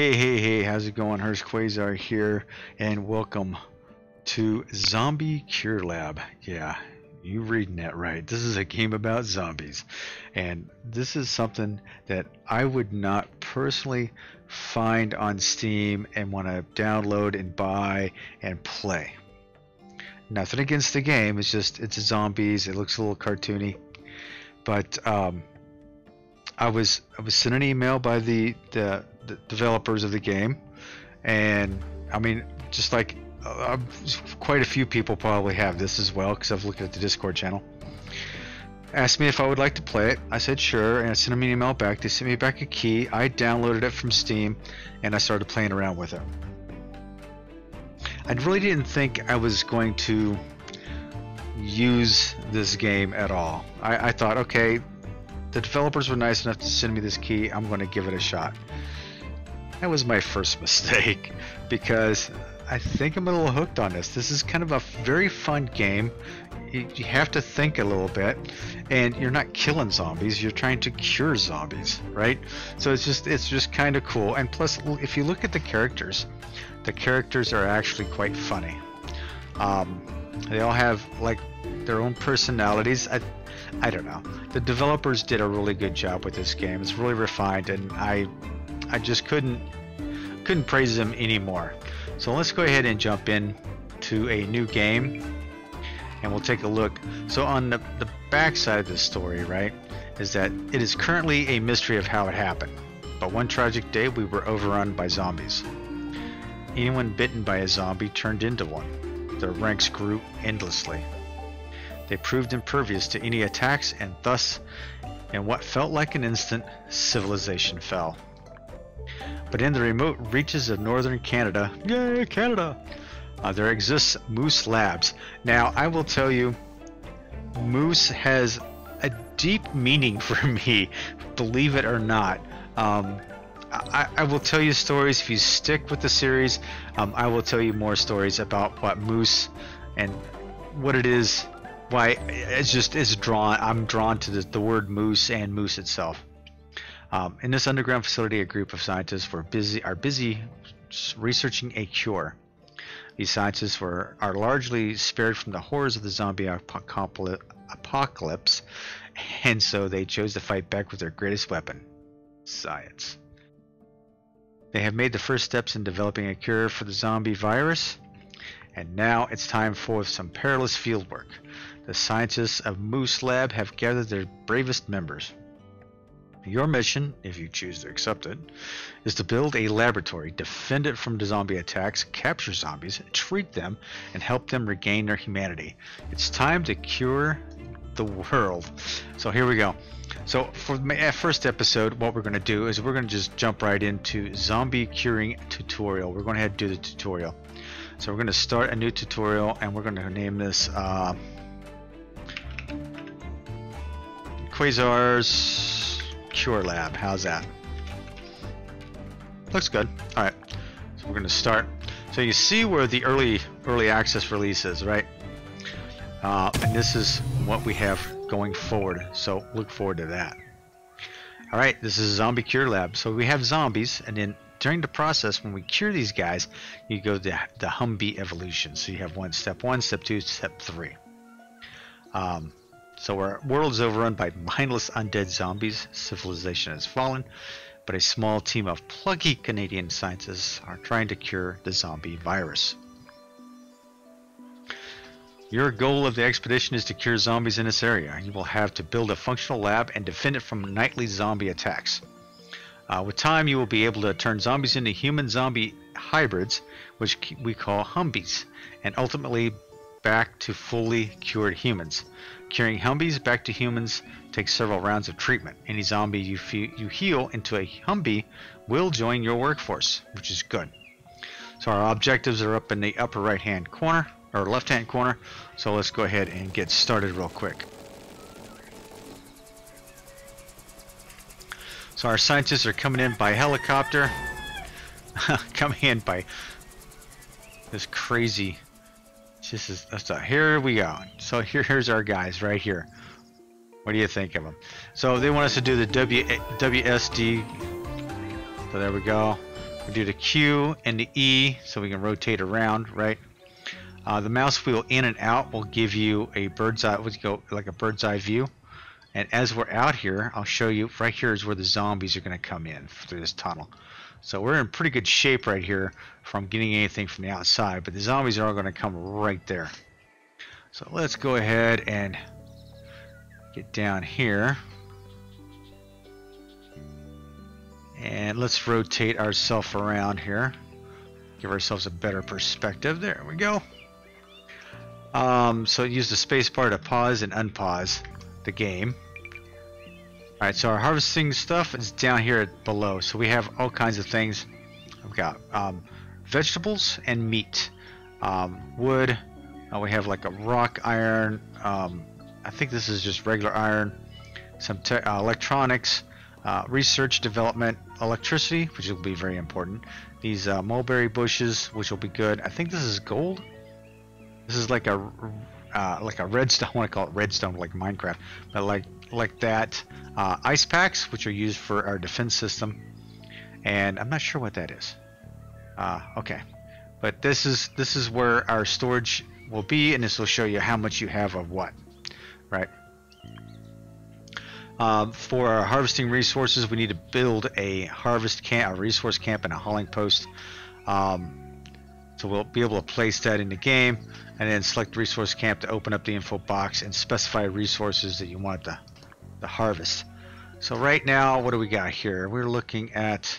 Hey, hey, hey, how's it going? Hurst Quayzar here, and welcome to Zombie Cure Lab. Yeah, you reading that right. This is a game about zombies, and this is something that I would not personally find on Steam and want to download and buy and play. Nothing against the game, it's just, it's zombies, it looks a little cartoony, but, um, I was I was sent an email by the, the, the developers of the game, and I mean, just like uh, quite a few people probably have this as well because I've looked at the Discord channel. Asked me if I would like to play it. I said sure, and I sent them an email back. They sent me back a key. I downloaded it from Steam, and I started playing around with it. I really didn't think I was going to use this game at all. I, I thought, okay, the developers were nice enough to send me this key. I'm going to give it a shot. That was my first mistake because I think I'm a little hooked on this. This is kind of a very fun game. You have to think a little bit, and you're not killing zombies. You're trying to cure zombies, right? So it's just it's just kind of cool. And plus, if you look at the characters, the characters are actually quite funny. Um, they all have like their own personalities. I, I don't know. The developers did a really good job with this game. It's really refined, and I, I just couldn't, couldn't praise them anymore. So let's go ahead and jump in to a new game, and we'll take a look. So on the the back side of the story, right, is that it is currently a mystery of how it happened. But one tragic day, we were overrun by zombies. Anyone bitten by a zombie turned into one. Their ranks grew endlessly. They proved impervious to any attacks, and thus, in what felt like an instant, civilization fell. But in the remote reaches of northern Canada, yay, Canada, uh, there exists Moose Labs. Now, I will tell you, Moose has a deep meaning for me, believe it or not. Um, I, I, will tell you stories if you stick with the series. Um, I will tell you more stories about what Moose and what it is why it's just it's drawn i'm drawn to the, the word moose and moose itself. Um, in this underground facility a group of scientists were busy are busy researching a cure. These scientists were are largely spared from the horrors of the zombie apocalypse and so they chose to fight back with their greatest weapon science they have made the first steps in developing a cure for the zombie virus and now it's time for some perilous fieldwork the scientists of Moose Lab have gathered their bravest members. Your mission, if you choose to accept it, is to build a laboratory, defend it from the zombie attacks, capture zombies, treat them, and help them regain their humanity. It's time to cure the world. So here we go. So for my first episode, what we're going to do is we're going to just jump right into zombie curing tutorial. We're going to head do the tutorial. So we're going to start a new tutorial and we're going to name this uh, Quayzar's Cure Lab. How's that? Looks good. Alright, so we're going to start. So you see where the early early access release is, right? Uh, and this is what we have going forward. So look forward to that. Alright, this is Zombie Cure Lab. So we have zombies, and then during the process, when we cure these guys, you go to the Humbie evolution. So you have one step one, step two, step three. Um, so our world is overrun by mindless undead zombies. Civilization has fallen, but a small team of plucky Canadian scientists are trying to cure the zombie virus. Your goal of the expedition is to cure zombies in this area. You will have to build a functional lab and defend it from nightly zombie attacks. Uh, with time, you will be able to turn zombies into human-zombie hybrids, which we call Humbies, and ultimately back to fully cured humans. Curing Humbies back to humans takes several rounds of treatment. Any zombie you, you heal into a Humbie will join your workforce, which is good. So our objectives are up in the upper right hand corner, or left hand corner. So let's go ahead and get started real quick. So our scientists are coming in by helicopter. coming in by this crazy this is that's a, here we go. So here, here's our guys right here. What do you think of them? So they want us to do the w, WSD. So there we go. We do the Q and the E so we can rotate around, right? Uh, the mouse wheel in and out will give you a bird's eye, let's go like a bird's eye view. And as we're out here, I'll show you, right here is where the zombies are going to come in through this tunnel. So we're in pretty good shape right here from getting anything from the outside, but the zombies are all going to come right there. So let's go ahead and get down here. And let's rotate ourselves around here. Give ourselves a better perspective. There we go. Um, so use the spacebar to pause and unpause the game. Alright, so our harvesting stuff is down here below. So we have all kinds of things. We've got um, vegetables and meat. Um, wood. Uh, we have like a rock iron. Um, I think this is just regular iron. Some uh, electronics. Uh, research, development, electricity, which will be very important. These uh, mulberry bushes, which will be good. I think this is gold. This is like a uh, like a redstone. I want to call it redstone, like Minecraft, but like like that. Uh, ice packs, which are used for our defense system, and I'm not sure what that is. Uh, okay, but this is this is where our storage will be, and this will show you how much you have of what, right? Um, for our harvesting resources, we need to build a harvest camp, a resource camp, and a hauling post. Um, so we'll be able to place that in the game, and then select resource camp to open up the info box and specify resources that you want to, to harvest. So right now, what do we got here? We're looking at.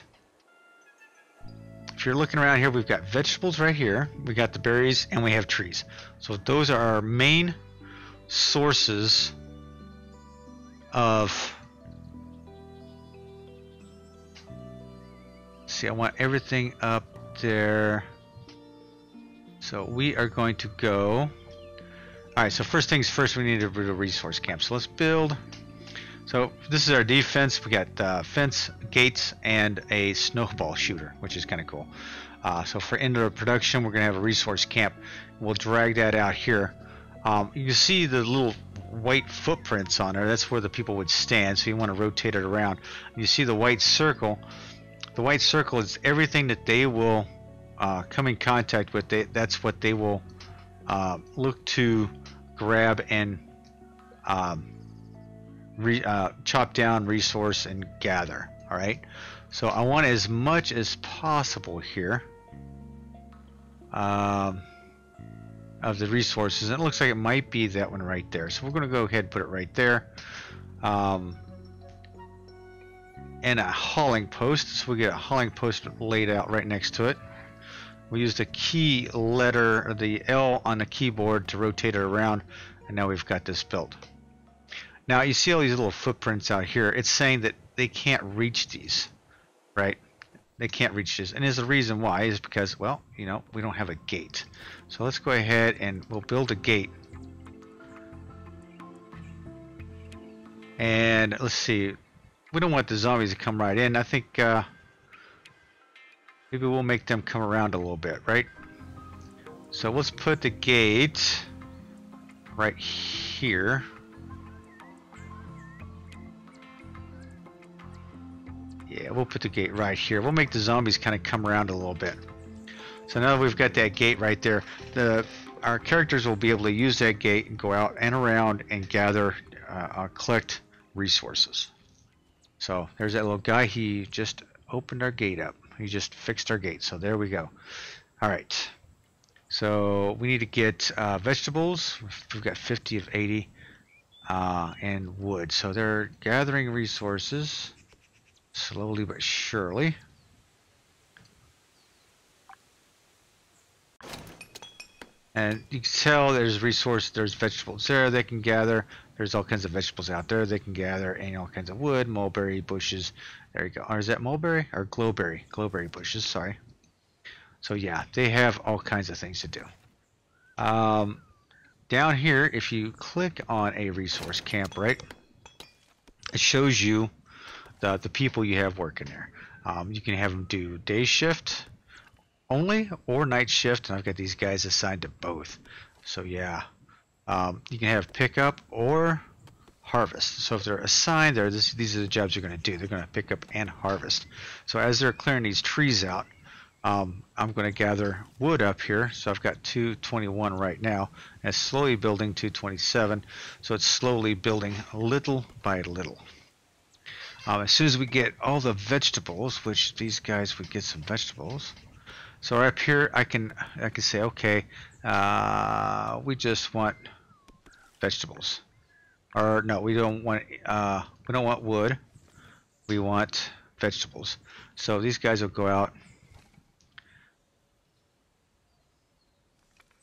If you're looking around here, we've got vegetables right here. We got the berries, and we have trees. So those are our main sources of see I want everything up there so we are going to go alright so first things first we need to build a resource camp so let's build so this is our defense we got uh, fence gates and a snowball shooter which is kind of cool uh, so for indoor production we're gonna have a resource camp we'll drag that out here um, you see the little white footprints on there. That's where the people would stand. So you want to rotate it around. You see the white circle. The white circle is everything that they will uh, come in contact with. They, that's what they will uh, look to grab and um, re, uh, chop down, resource, and gather. All right. So I want as much as possible here. Um, of the resources. And it looks like it might be that one right there. So we're going to go ahead and put it right there. Um, and a hauling post. So we get a hauling post laid out right next to it. We use the key letter, the L on the keyboard to rotate it around. And now we've got this built. Now you see all these little footprints out here. It's saying that they can't reach these, right? They can't reach this. And there's a reason why is because, well, you know, we don't have a gate. So let's go ahead and we'll build a gate. And let's see. We don't want the zombies to come right in. I think uh, maybe we'll make them come around a little bit, right? So let's put the gate right here. Yeah, we'll put the gate right here. We'll make the zombies kind of come around a little bit. So now that we've got that gate right there, the our characters will be able to use that gate and go out and around and gather, uh, uh, collect resources. So there's that little guy. He just opened our gate up. He just fixed our gate. So there we go. All right. So we need to get uh, vegetables. We've got 50 of 80 uh, and wood. So they're gathering resources slowly but surely. And you can tell there's resource, there's vegetables there they can gather. There's all kinds of vegetables out there they can gather, and all kinds of wood, mulberry bushes. There you go. Or is that mulberry or glowberry? Glowberry bushes. Sorry. So yeah, they have all kinds of things to do. Um, down here, if you click on a resource camp, right, it shows you the the people you have working there. Um, you can have them do day shift, only or night shift, and I've got these guys assigned to both. So yeah, um, you can have pickup or harvest. So if they're assigned there, this, these are the jobs you're going to do. They're going to pick up and harvest. So as they're clearing these trees out, um, I'm going to gather wood up here. So I've got 221 right now. And it's slowly building 227. So it's slowly building little by little. Um, as soon as we get all the vegetables, which these guys would get some vegetables. So up here, I can I can say, okay, uh, we just want vegetables, or no, we don't want uh, we don't want wood. We want vegetables. So these guys will go out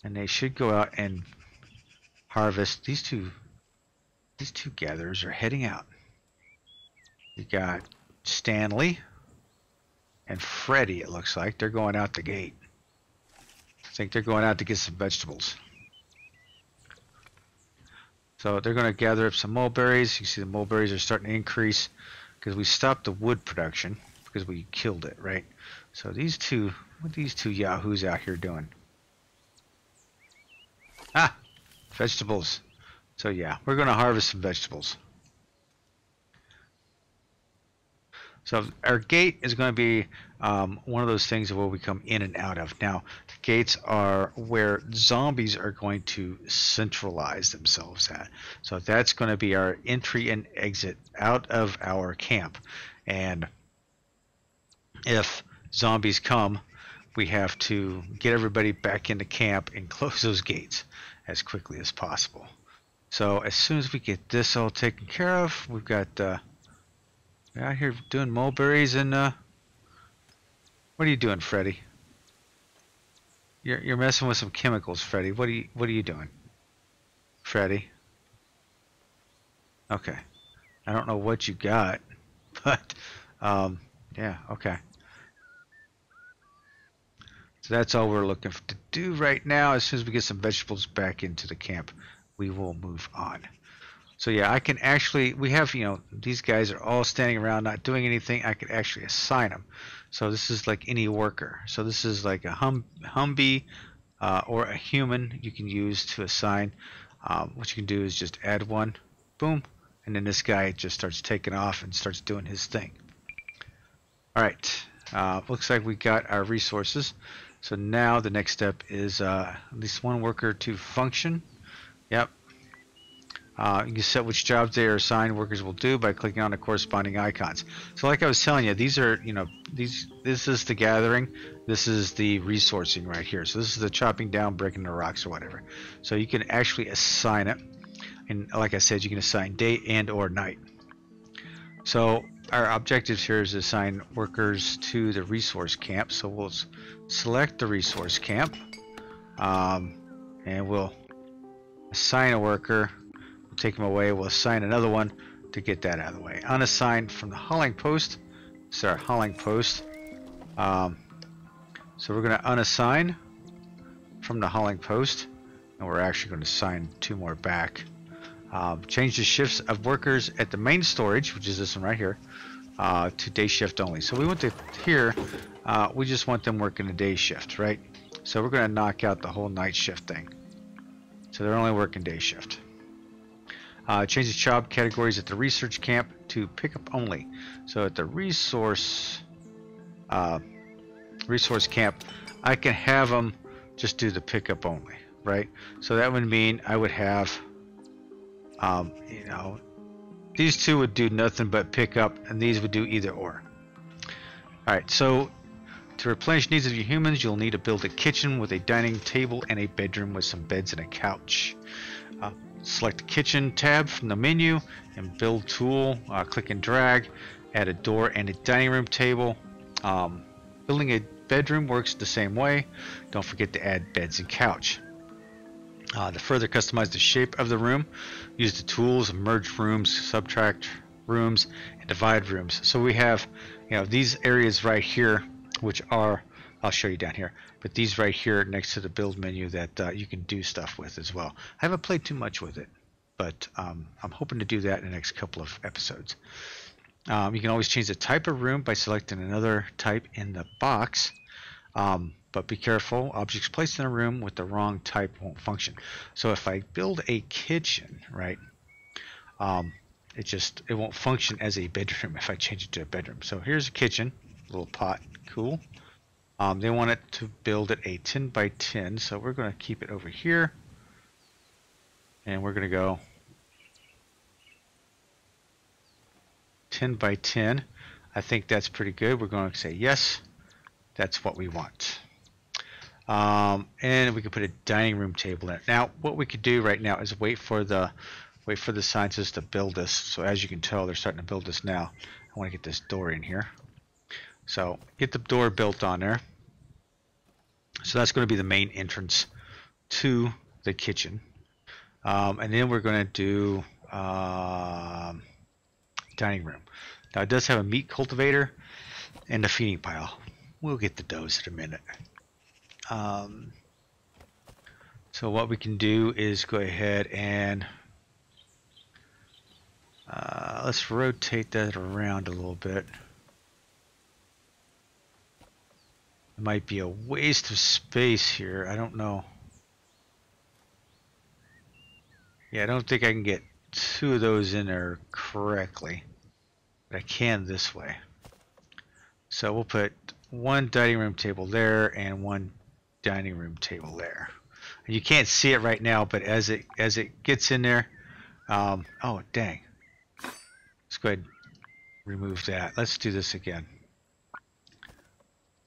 and they should go out and harvest. These two these two gatherers are heading out. You got Stanley and Freddy it looks like. They're going out the gate. I think they're going out to get some vegetables so they're going to gather up some mulberries you see the mulberries are starting to increase because we stopped the wood production because we killed it right so these two what these two yahoos out here doing Ah, vegetables. So yeah, we're going to harvest some vegetables. So our gate is going to be um, one of those things that we'll come in and out of. Now, the gates are where zombies are going to centralize themselves at. So that's going to be our entry and exit out of our camp. And if zombies come, we have to get everybody back into camp and close those gates as quickly as possible. So as soon as we get this all taken care of, we've got uh, out here doing mulberries and uh, what are you doing, Freddy? You're you're messing with some chemicals, Freddy. What are you what are you doing, Freddy? Okay, I don't know what you got, but um, yeah, okay. So that's all we're looking to do right now. As soon as we get some vegetables back into the camp, we will move on. So yeah, I can actually, we have, you know, these guys are all standing around not doing anything. I could actually assign them. So this is like any worker. So this is like a hum, Humbie uh, or a human you can use to assign. Um, what you can do is just add one, boom, and then this guy just starts taking off and starts doing his thing. All right, uh, looks like we got our resources. So now the next step is uh, at least one worker to function. Yep. Uh, you can set which jobs they are assigned workers will do by clicking on the corresponding icons. So like I was telling you, these are, you know, these this is the gathering, this is the resourcing right here. So this is the chopping down, breaking the rocks or whatever. So you can actually assign it. And like I said, you can assign day and or night. So our objectives here is to assign workers to the resource camp. So we'll select the resource camp um, and we'll assign a worker. Take him away. We'll assign another one to get that out of the way. Unassign from the hauling post. Is our hauling post. Um, so we're going to unassign from the hauling post and we're actually going to assign two more back. Um, change the shifts of workers at the main storage, which is this one right here, uh, to day shift only. So we went to here, uh, we just want them working a day shift, right? So we're going to knock out the whole night shift thing. So they're only working day shift. Uh, change the job categories at the research camp to pickup only. So at the resource uh, resource camp, I can have them just do the pickup only, right? So that would mean I would have um, you know, these two would do nothing but pick up, and these would do either or. Alright, so to replenish needs of your humans, you'll need to build a kitchen with a dining table and a bedroom with some beds and a couch. Uh, select the kitchen tab from the menu and build tool, uh, click and drag, add a door and a dining room table. Um, building a bedroom works the same way. Don't forget to add beds and couch. Uh, to further customize the shape of the room, use the tools, merge rooms, subtract rooms, and divide rooms. So we have, you know, these areas right here, which are, I'll show you down here, but these right here next to the build menu that uh, you can do stuff with as well. I haven't played too much with it, but um, I'm hoping to do that in the next couple of episodes. Um, you can always change the type of room by selecting another type in the box. Um, but be careful, objects placed in a room with the wrong type won't function. So if I build a kitchen, right, um, it just, it won't function as a bedroom if I change it to a bedroom. So here's a kitchen, little pot, cool. Um, they want it to build it a 10 by 10, so we're going to keep it over here. And we're going to go 10 by 10. I think that's pretty good. We're going to say yes. That's what we want. Um, and we could put a dining room table in. Now, what we could do right now is wait for the wait for the scientists to build this. So as you can tell, they're starting to build this now. I want to get this door in here. So get the door built on there. So that's going to be the main entrance to the kitchen. Um, and then we're going to do uh, dining room. Now it does have a meat cultivator and a feeding pile. We'll get the those in a minute. Um, so what we can do is go ahead and uh, let's rotate that around a little bit. It might be a waste of space here. I don't know. Yeah, I don't think I can get two of those in there correctly. But I can this way. So we'll put one dining room table there and one dining room table there. And you can't see it right now, but as it as it gets in there, um, oh dang. Let's go ahead and remove that. Let's do this again.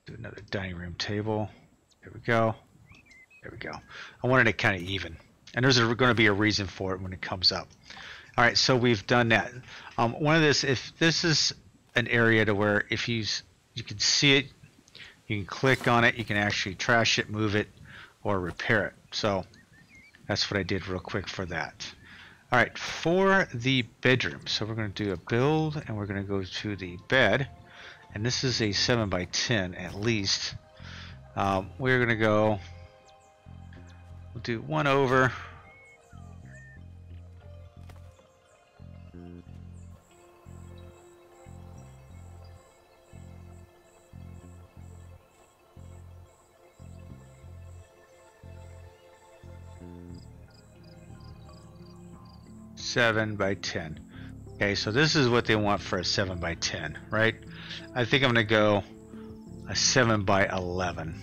Do another dining room table. There we go. There we go. I wanted it kind of even. And there's going to be a reason for it when it comes up. All right, so we've done that. Um, one of this, if this is an area to where if you you can see it, you can click on it, you can actually trash it, move it, or repair it. So that's what I did real quick for that. All right, for the bedroom, so we're going to do a build, and we're going to go to the bed, and this is a 7 by 10 at least. Um, we're going to go, we'll do one over, seven by ten. Okay, so this is what they want for a seven by ten, right? I think I'm gonna go a seven by eleven.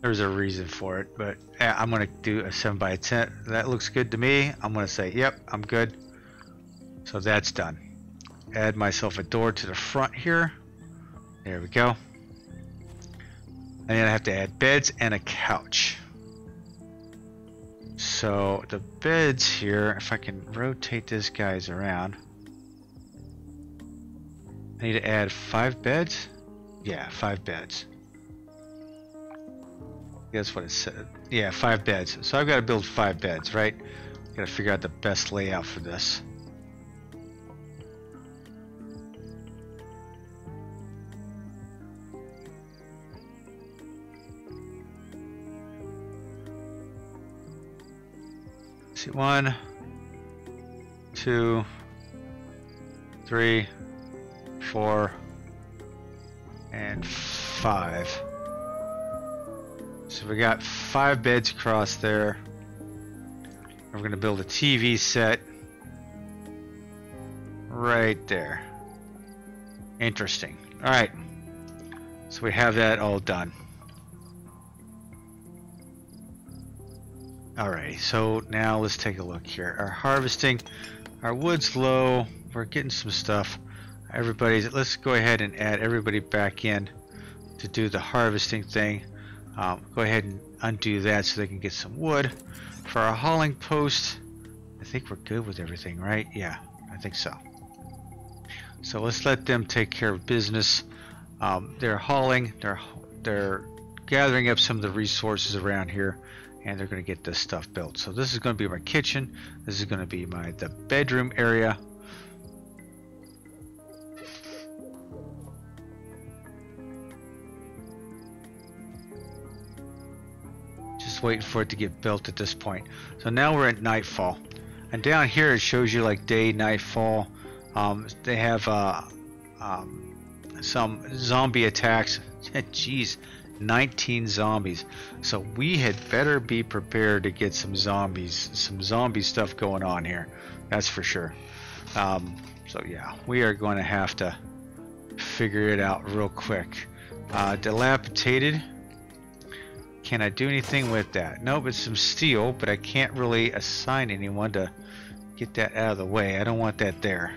There's a reason for it, but I'm gonna do a seven by ten. That looks good to me. I'm gonna say, yep, I'm good. So that's done. Add myself a door to the front here. There we go. And then I have to add beds and a couch. So the beds here, if I can rotate this guys around, I need to add five beds? Yeah, five beds. That's what it said. Yeah, five beds. So I've got to build five beds, right? Got to figure out the best layout for this. One, two, three, four, and five. So we got five beds across there. We're going to build a TV set right there. Interesting. All right. So we have that all done. Alright, so now let's take a look here. Our harvesting, our wood's low. We're getting some stuff. Everybody's, let's go ahead and add everybody back in to do the harvesting thing. Um, go ahead and undo that so they can get some wood. For our hauling post, I think we're good with everything, right? Yeah, I think so. So let's let them take care of business. Um, they're hauling, they're, they're gathering up some of the resources around here and they're going to get this stuff built. So this is going to be my kitchen. This is going to be my the bedroom area. Just waiting for it to get built at this point. So now we're at nightfall. And down here it shows you like day, nightfall. Um, they have uh, um, some zombie attacks. Jeez, 19 zombies. So we had better be prepared to get some zombies, some zombie stuff going on here. That's for sure. Um, so yeah, we are going to have to figure it out real quick. Uh, dilapidated. Can I do anything with that? Nope, it's some steel, but I can't really assign anyone to get that out of the way. I don't want that there.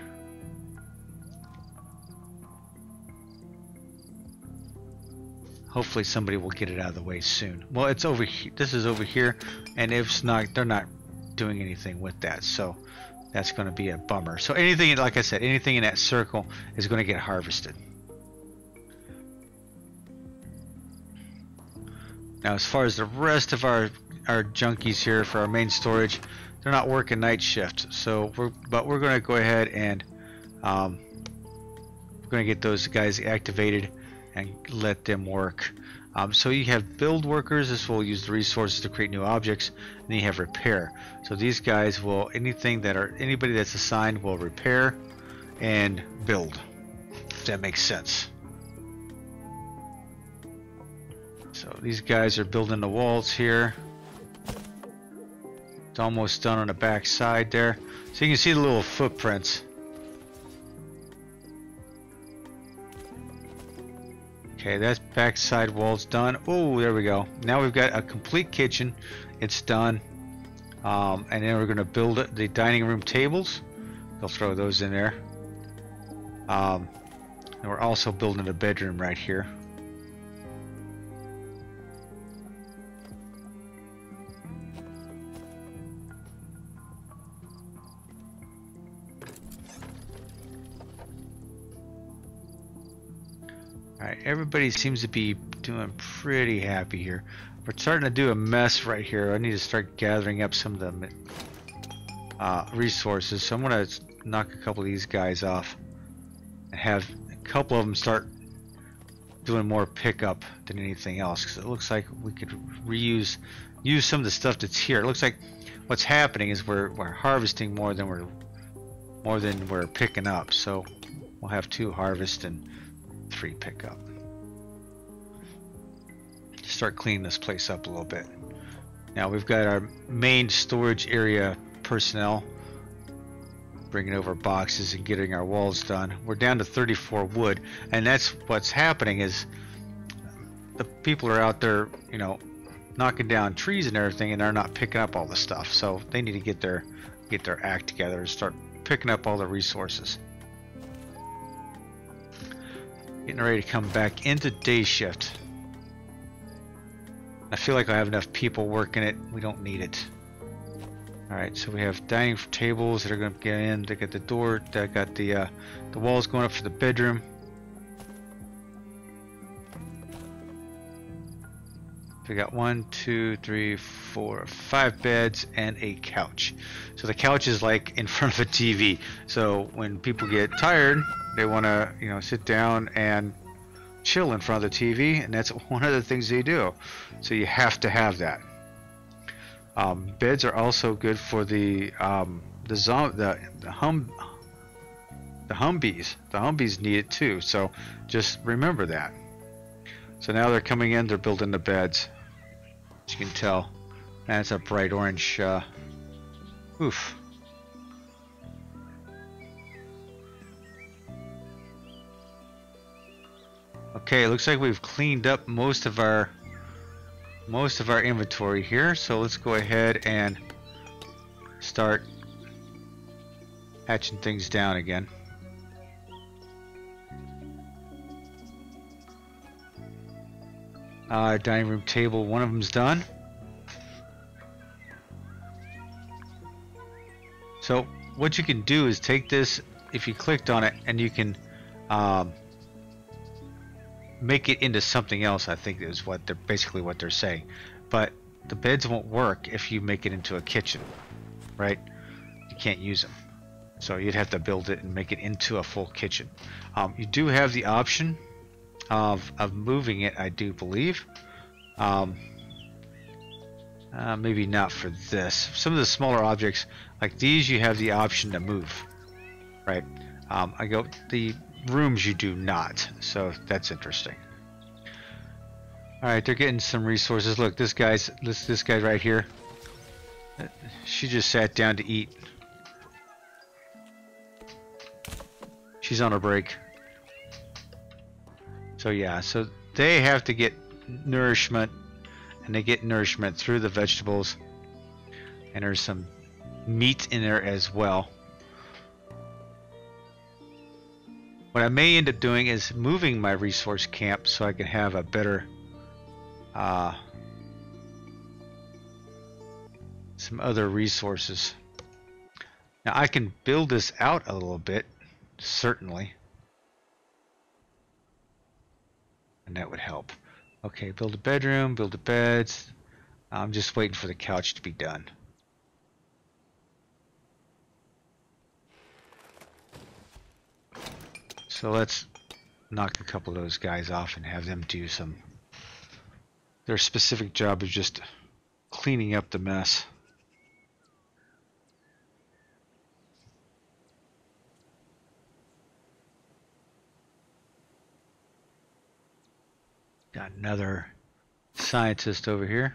Hopefully somebody will get it out of the way soon. Well, it's over here. This is over here, and if it's not, they're not doing anything with that. So that's going to be a bummer. So anything, like I said, anything in that circle is going to get harvested. Now, as far as the rest of our our junkies here for our main storage, they're not working night shift. So we're, but we're going to go ahead and um, we're going to get those guys activated and let them work. Um, so you have build workers, this will use the resources to create new objects, and then you have repair. So these guys will, anything that are, anybody that's assigned will repair and build, if that makes sense. So these guys are building the walls here. It's almost done on the back side there. So you can see the little footprints. Okay, that's backside wall's done. Oh, there we go. Now we've got a complete kitchen. It's done. Um, and then we're going to build the dining room tables. They'll throw those in there. Um, and we're also building a bedroom right here. Everybody seems to be doing pretty happy here. We're starting to do a mess right here. I need to start gathering up some of the uh, resources. So I'm going to knock a couple of these guys off and have a couple of them start doing more pickup than anything else because it looks like we could reuse use some of the stuff that's here. It looks like what's happening is we're, we're harvesting more than we're more than we're picking up. So we'll have two harvest and three pickup. Start cleaning this place up a little bit. Now we've got our main storage area personnel bringing over boxes and getting our walls done. We're down to 34 wood, and that's what's happening is the people are out there, you know, knocking down trees and everything, and they're not picking up all the stuff. So they need to get their get their act together and start picking up all the resources. Getting ready to come back into day shift. I feel like I have enough people working it. We don't need it. Alright, so we have dining tables that are going to get in. They got the door. They got the uh, the walls going up for the bedroom. We got one, two, three, four, five beds and a couch. So the couch is like in front of a TV. So when people get tired, they want to, you know, sit down and chill in front of the TV, and that's one of the things they do. So you have to have that. Um, beds are also good for the um, the, the the hum the Humbies. The Humbies need it too. So just remember that. So now they're coming in. They're building the beds. As you can tell, that's a bright orange. Uh, oof. Okay, looks like we've cleaned up most of our most of our inventory here. So let's go ahead and start hatching things down again. Uh, dining room table, one of them's done. So what you can do is take this, if you clicked on it, and you can um, make it into something else. I think is what they're basically what they're saying. But the beds won't work if you make it into a kitchen, right? You can't use them. So you'd have to build it and make it into a full kitchen. Um, you do have the option of, of moving it, I do believe. Um, uh, maybe not for this. Some of the smaller objects, like these, you have the option to move, right? Um, I go the rooms you do not, so that's interesting. All right, they're getting some resources. Look, this guy's this this guy right here. She just sat down to eat. She's on a break. So yeah, so they have to get nourishment, and they get nourishment through the vegetables. And there's some meat in there as well. What I may end up doing is moving my resource camp so I can have a better uh, some other resources. Now I can build this out a little bit, certainly. And that would help. Okay, build a bedroom, build a bed. I'm just waiting for the couch to be done. So let's knock a couple of those guys off and have them do some... Their specific job is just cleaning up the mess. Got another scientist over here.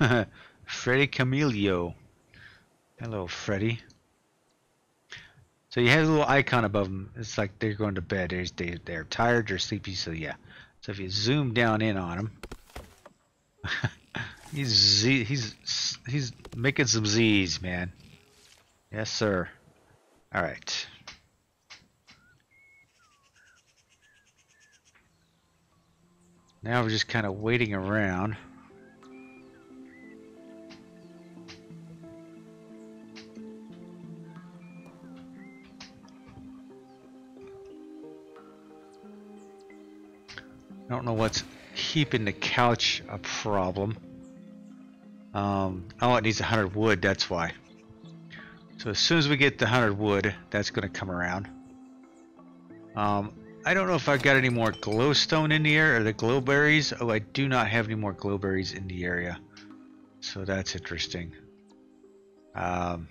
Freddy Camilio. Hello, Freddy. So you have a little icon above them. It's like they're going to bed. They're, they, they're tired, they're sleepy, so yeah. So if you zoom down in on him, he's he's he's making some Z's, man. Yes, sir. All right. Now we're just kind of waiting around. I don't know what's keeping the couch a problem. Um, oh, it needs 100 wood, that's why. So as soon as we get the 100 wood, that's going to come around. Um, I don't know if I've got any more glowstone in the area, or the glowberries. Oh, I do not have any more glowberries in the area. So that's interesting. Um,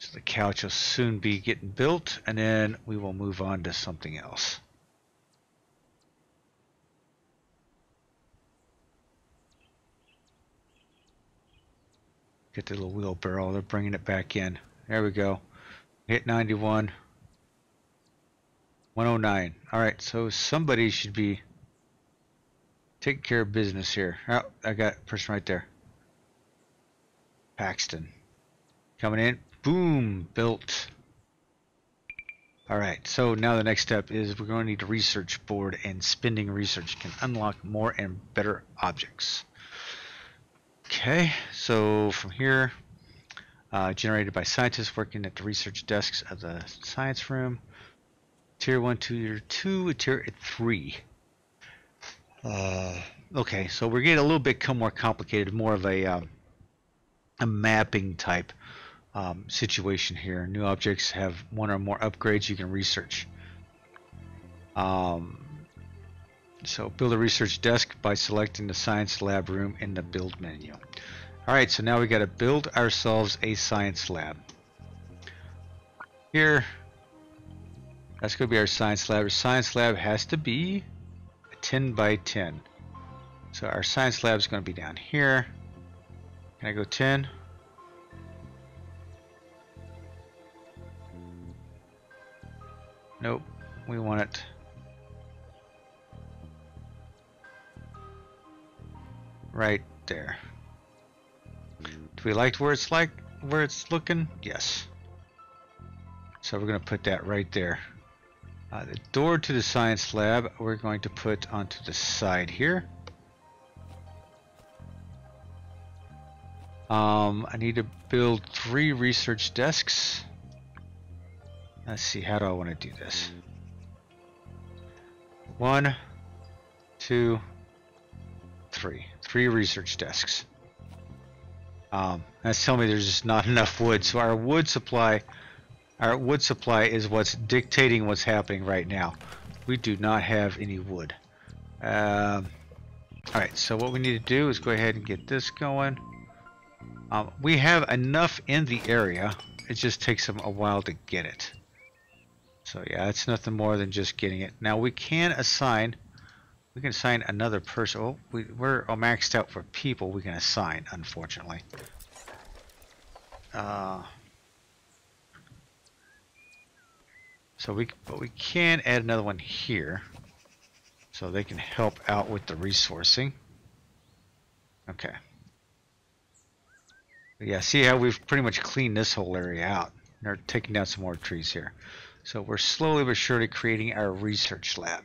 so the couch will soon be getting built, and then we will move on to something else. Get the little wheelbarrow, they're bringing it back in. There we go. Hit 91. 109. Alright, so somebody should be taking care of business here. Oh, I got a person right there. Paxton. Coming in. Boom! Built. Alright, so now the next step is we're going to need a research board and spending research can unlock more and better objects. Okay, so from here uh, generated by scientists working at the research desks of the science room. Tier 1, Tier 2, Tier 3. Uh, okay, so we're getting a little bit more complicated, more of a, um, a mapping type um, situation here. New objects have one or more upgrades you can research. Um, so build a research desk by selecting the science lab room in the build menu. Alright, so now we got to build ourselves a science lab. Here, that's going to be our science lab. Our science lab has to be 10 by 10. So our science lab is going to be down here. Can I go 10? Nope, we want it. Right there. Do we like where it's like where it's looking? Yes. So we're going to put that right there. Uh, the door to the science lab we're going to put onto the side here. Um, I need to build three research desks. Let's see, how do I want to do this? One, two, three. Three research desks. Um, that's telling me there's just not enough wood. So our wood supply, our wood supply is what's dictating what's happening right now. We do not have any wood. Um, Alright, so what we need to do is go ahead and get this going. Um, we have enough in the area. It just takes them a while to get it. So yeah, it's nothing more than just getting it. Now we can assign, we can assign another person. Oh, we, we're maxed out for people we can assign, unfortunately. Uh, So we, but we can add another one here. So they can help out with the resourcing. Okay. But yeah, see how we've pretty much cleaned this whole area out. They're taking down some more trees here. So we're slowly but surely creating our research lab.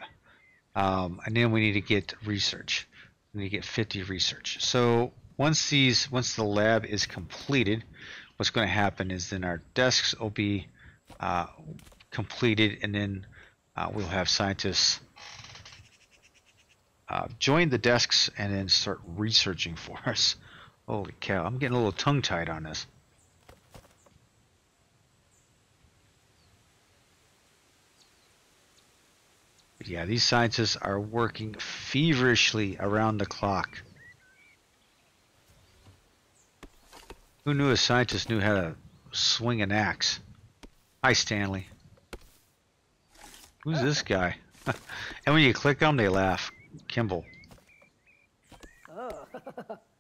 Um, and then we need to get research. We need to get 50 research. So once these, once the lab is completed, what's going to happen is then our desks will be uh, completed and then uh, we'll have scientists uh, join the desks and then start researching for us. Holy cow, I'm getting a little tongue-tied on this. Yeah, these scientists are working feverishly around the clock. Who knew a scientist knew how to swing an axe? Hi, Stanley. Who's this guy? and when you click on them, they laugh. Kimball. Oh.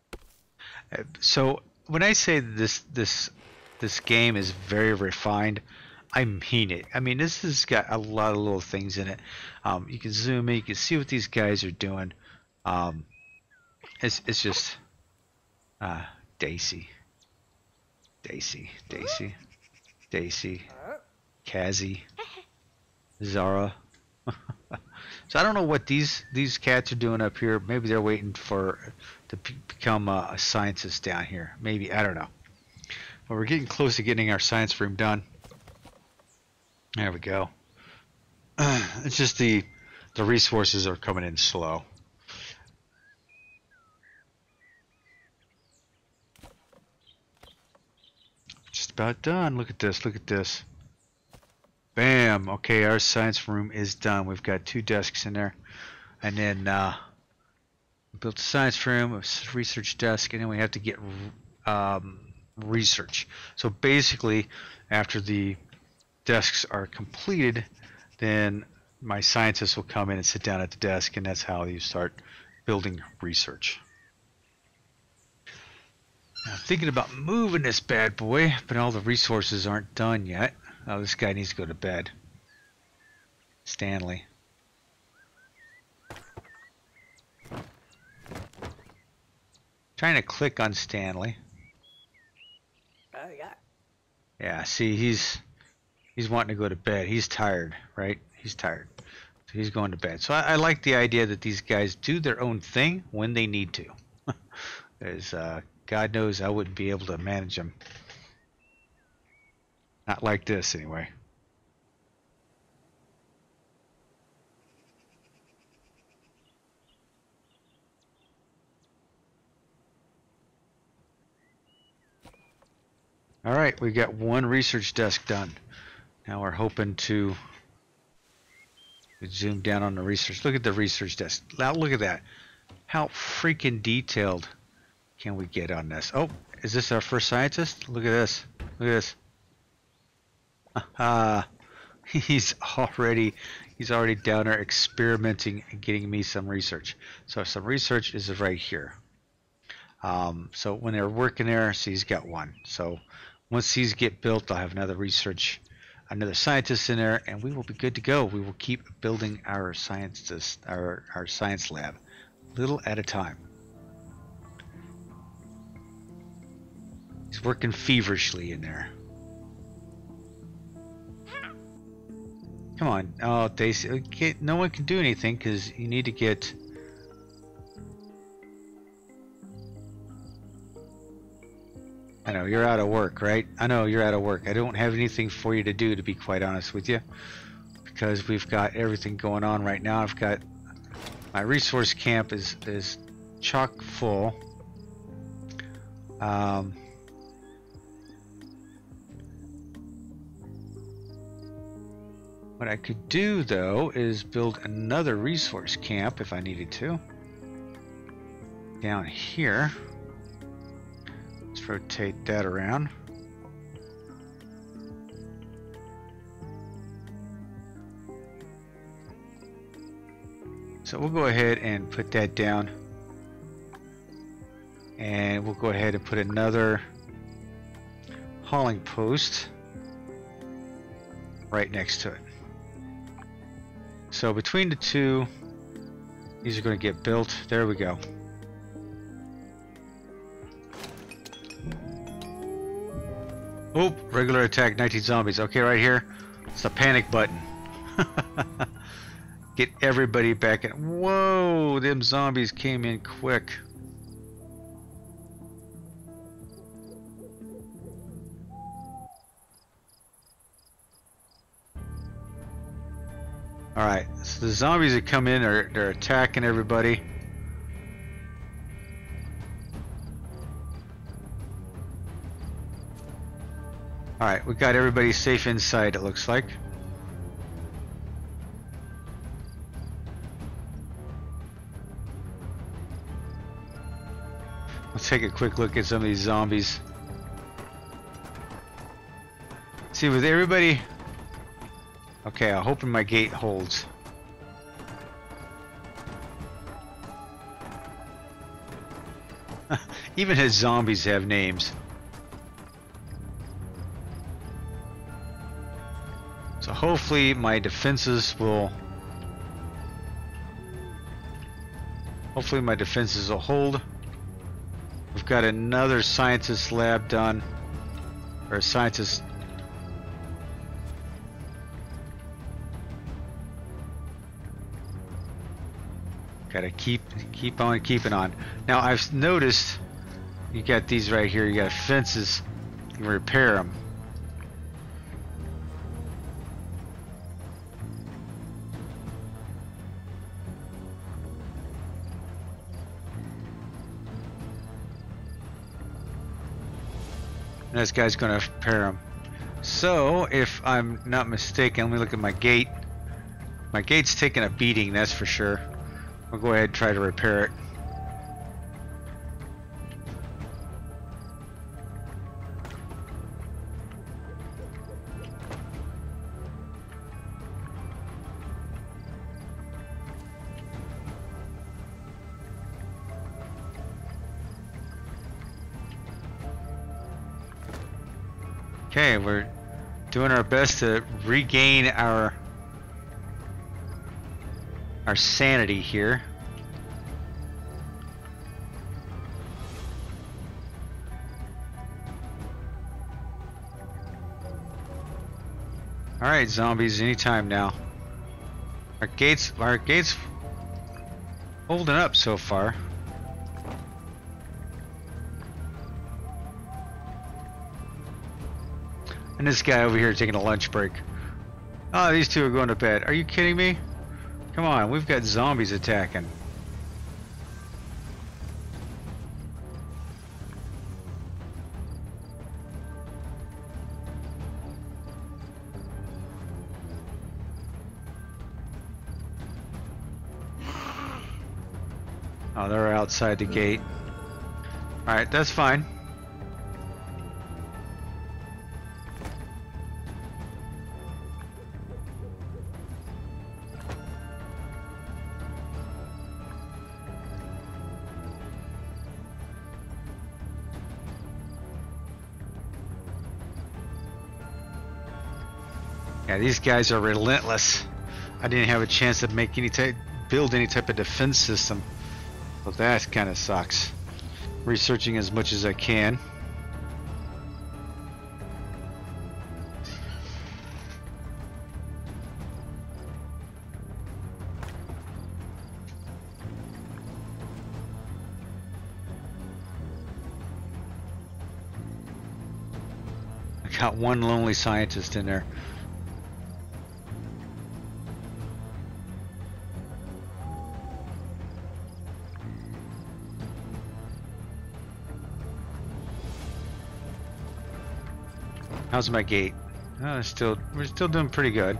so when I say this this this game is very refined, I mean it. I mean this has got a lot of little things in it. Um, you can zoom in, you can see what these guys are doing. Um, it's it's just uh, Daisy, Daisy, Daisy, Daisy, Kazzy, Zara. So I don't know what these these cats are doing up here. Maybe they're waiting for to become a, a scientist down here. Maybe I don't know. But we're getting close to getting our science room done. There we go. it's just the the resources are coming in slow. Just about done. Look at this. Look at this. Bam. Okay, our science room is done. We've got two desks in there. And then uh, built a science room, a research desk, and then we have to get um, research. So basically, after the desks are completed, then my scientists will come in and sit down at the desk, and that's how you start building research. Now, I'm thinking about moving this bad boy, but all the resources aren't done yet. Oh, this guy needs to go to bed. Stanley. Trying to click on Stanley. Oh yeah. Yeah, see he's he's wanting to go to bed. He's tired, right? He's tired. So he's going to bed. So I, I like the idea that these guys do their own thing when they need to. Because uh, God knows I wouldn't be able to manage them not like this, anyway. All right, we got one research desk done. Now we're hoping to zoom down on the research. Look at the research desk. Now look at that. How freaking detailed can we get on this? Oh, is this our first scientist? Look at this. Look at this. Uh, he's already he's already down there experimenting and getting me some research. So some research is right here. Um, so when they're working there, see he's got one. So once these get built, I'll have another research, another scientist in there, and we will be good to go. We will keep building our science our our science lab, little at a time. He's working feverishly in there. Come on. Oh, Daisy. No one can do anything because you need to get... I know, you're out of work, right? I know you're out of work. I don't have anything for you to do, to be quite honest with you. Because we've got everything going on right now. I've got... My resource camp is, is chock full. Um... What I could do, though, is build another resource camp if I needed to. Down here. Rotate that around. So we'll go ahead and put that down. And we'll go ahead and put another hauling post right next to it. So between the two, these are going to get built. There we go. Oh, regular attack, 19 zombies. Okay, right here. It's the panic button. Get everybody back in. Whoa, them zombies came in quick. Alright, so the zombies that come in are they're attacking everybody. Alright, we got everybody safe inside it looks like. Let's take a quick look at some of these zombies. See, with everybody... Okay, I'm hoping my gate holds. Even his zombies have names. So hopefully my defenses will... Hopefully my defenses will hold. We've got another scientist lab done. Or a scientist... Gotta keep keep on keeping on. Now I've noticed you got these right here. You got fences. You repair them. And this guy's going to repair him. So, if I'm not mistaken, let me look at my gate. My gate's taking a beating, that's for sure. I'll go ahead and try to repair it. Doing our best to regain our our sanity here. Alright, zombies, anytime now. Our gates our gates holding up so far. This guy over here taking a lunch break. Oh, these two are going to bed. Are you kidding me? Come on, we've got zombies attacking. Oh, they're outside the gate. Alright, that's fine. Yeah, these guys are relentless. I didn't have a chance to make any type, build any type of defense system. Well, that kind of sucks. Researching as much as I can. I got one lonely scientist in there. How's my gate? Oh, still, we're still doing pretty good.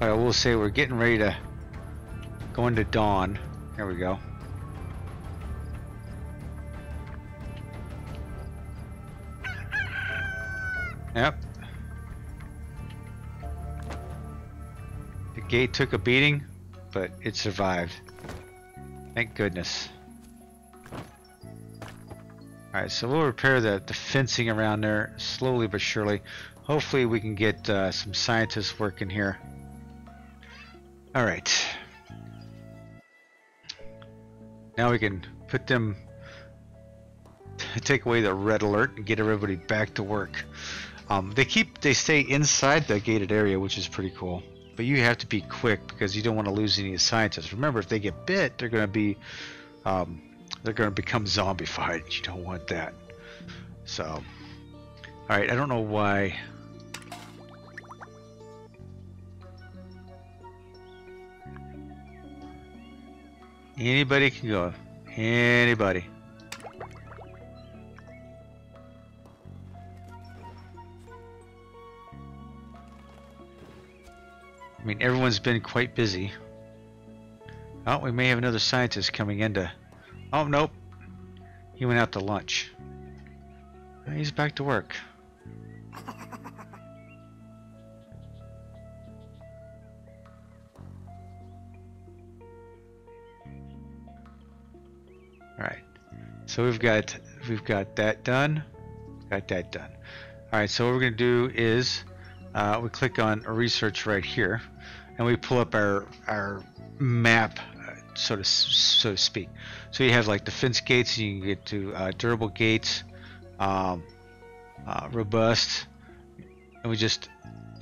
I will say we're getting ready to go into dawn. There we go. Yep. The gate took a beating, but it survived. Thank goodness. Alright, so we'll repair the, the fencing around there slowly but surely. Hopefully we can get uh, some scientists working here. Alright. Now we can put them... Take away the red alert and get everybody back to work. Um, they keep... They stay inside the gated area, which is pretty cool. But you have to be quick because you don't want to lose any scientists. Remember, if they get bit, they're going to be... Um, they're going to become zombified. You don't want that. So... Alright, I don't know why... Anybody can go. Anybody. Mean, everyone's been quite busy. Oh, we may have another scientist coming in to... Oh, nope. He went out to lunch. He's back to work. Alright. So we've got we've got that done. Got that done. Alright, so what we're gonna do is uh, we click on research right here and we pull up our our map uh, so to so to speak. So you have like defense gates, you can get to uh, durable gates, um, uh, robust, and we just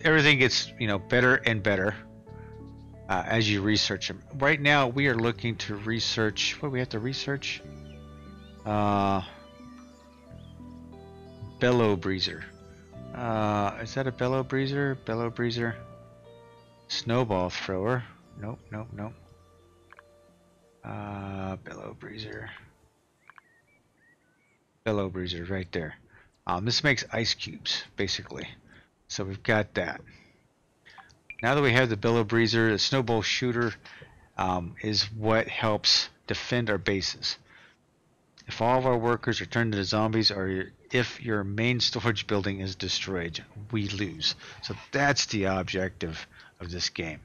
everything gets you know better and better uh, as you research them. Right now, we are looking to research. What we have to research? Uh, bellow breezer. Uh, is that a bellow breezer? Bellow breezer. Snowball thrower. Nope, nope, nope. Uh, bellow breezer. Bellow breezer right there. Um, this makes ice cubes, basically. So we've got that. Now that we have the bellow breezer, the snowball shooter um, is what helps defend our bases. If all of our workers are turned into zombies or if your main storage building is destroyed, we lose. So that's the objective of this game.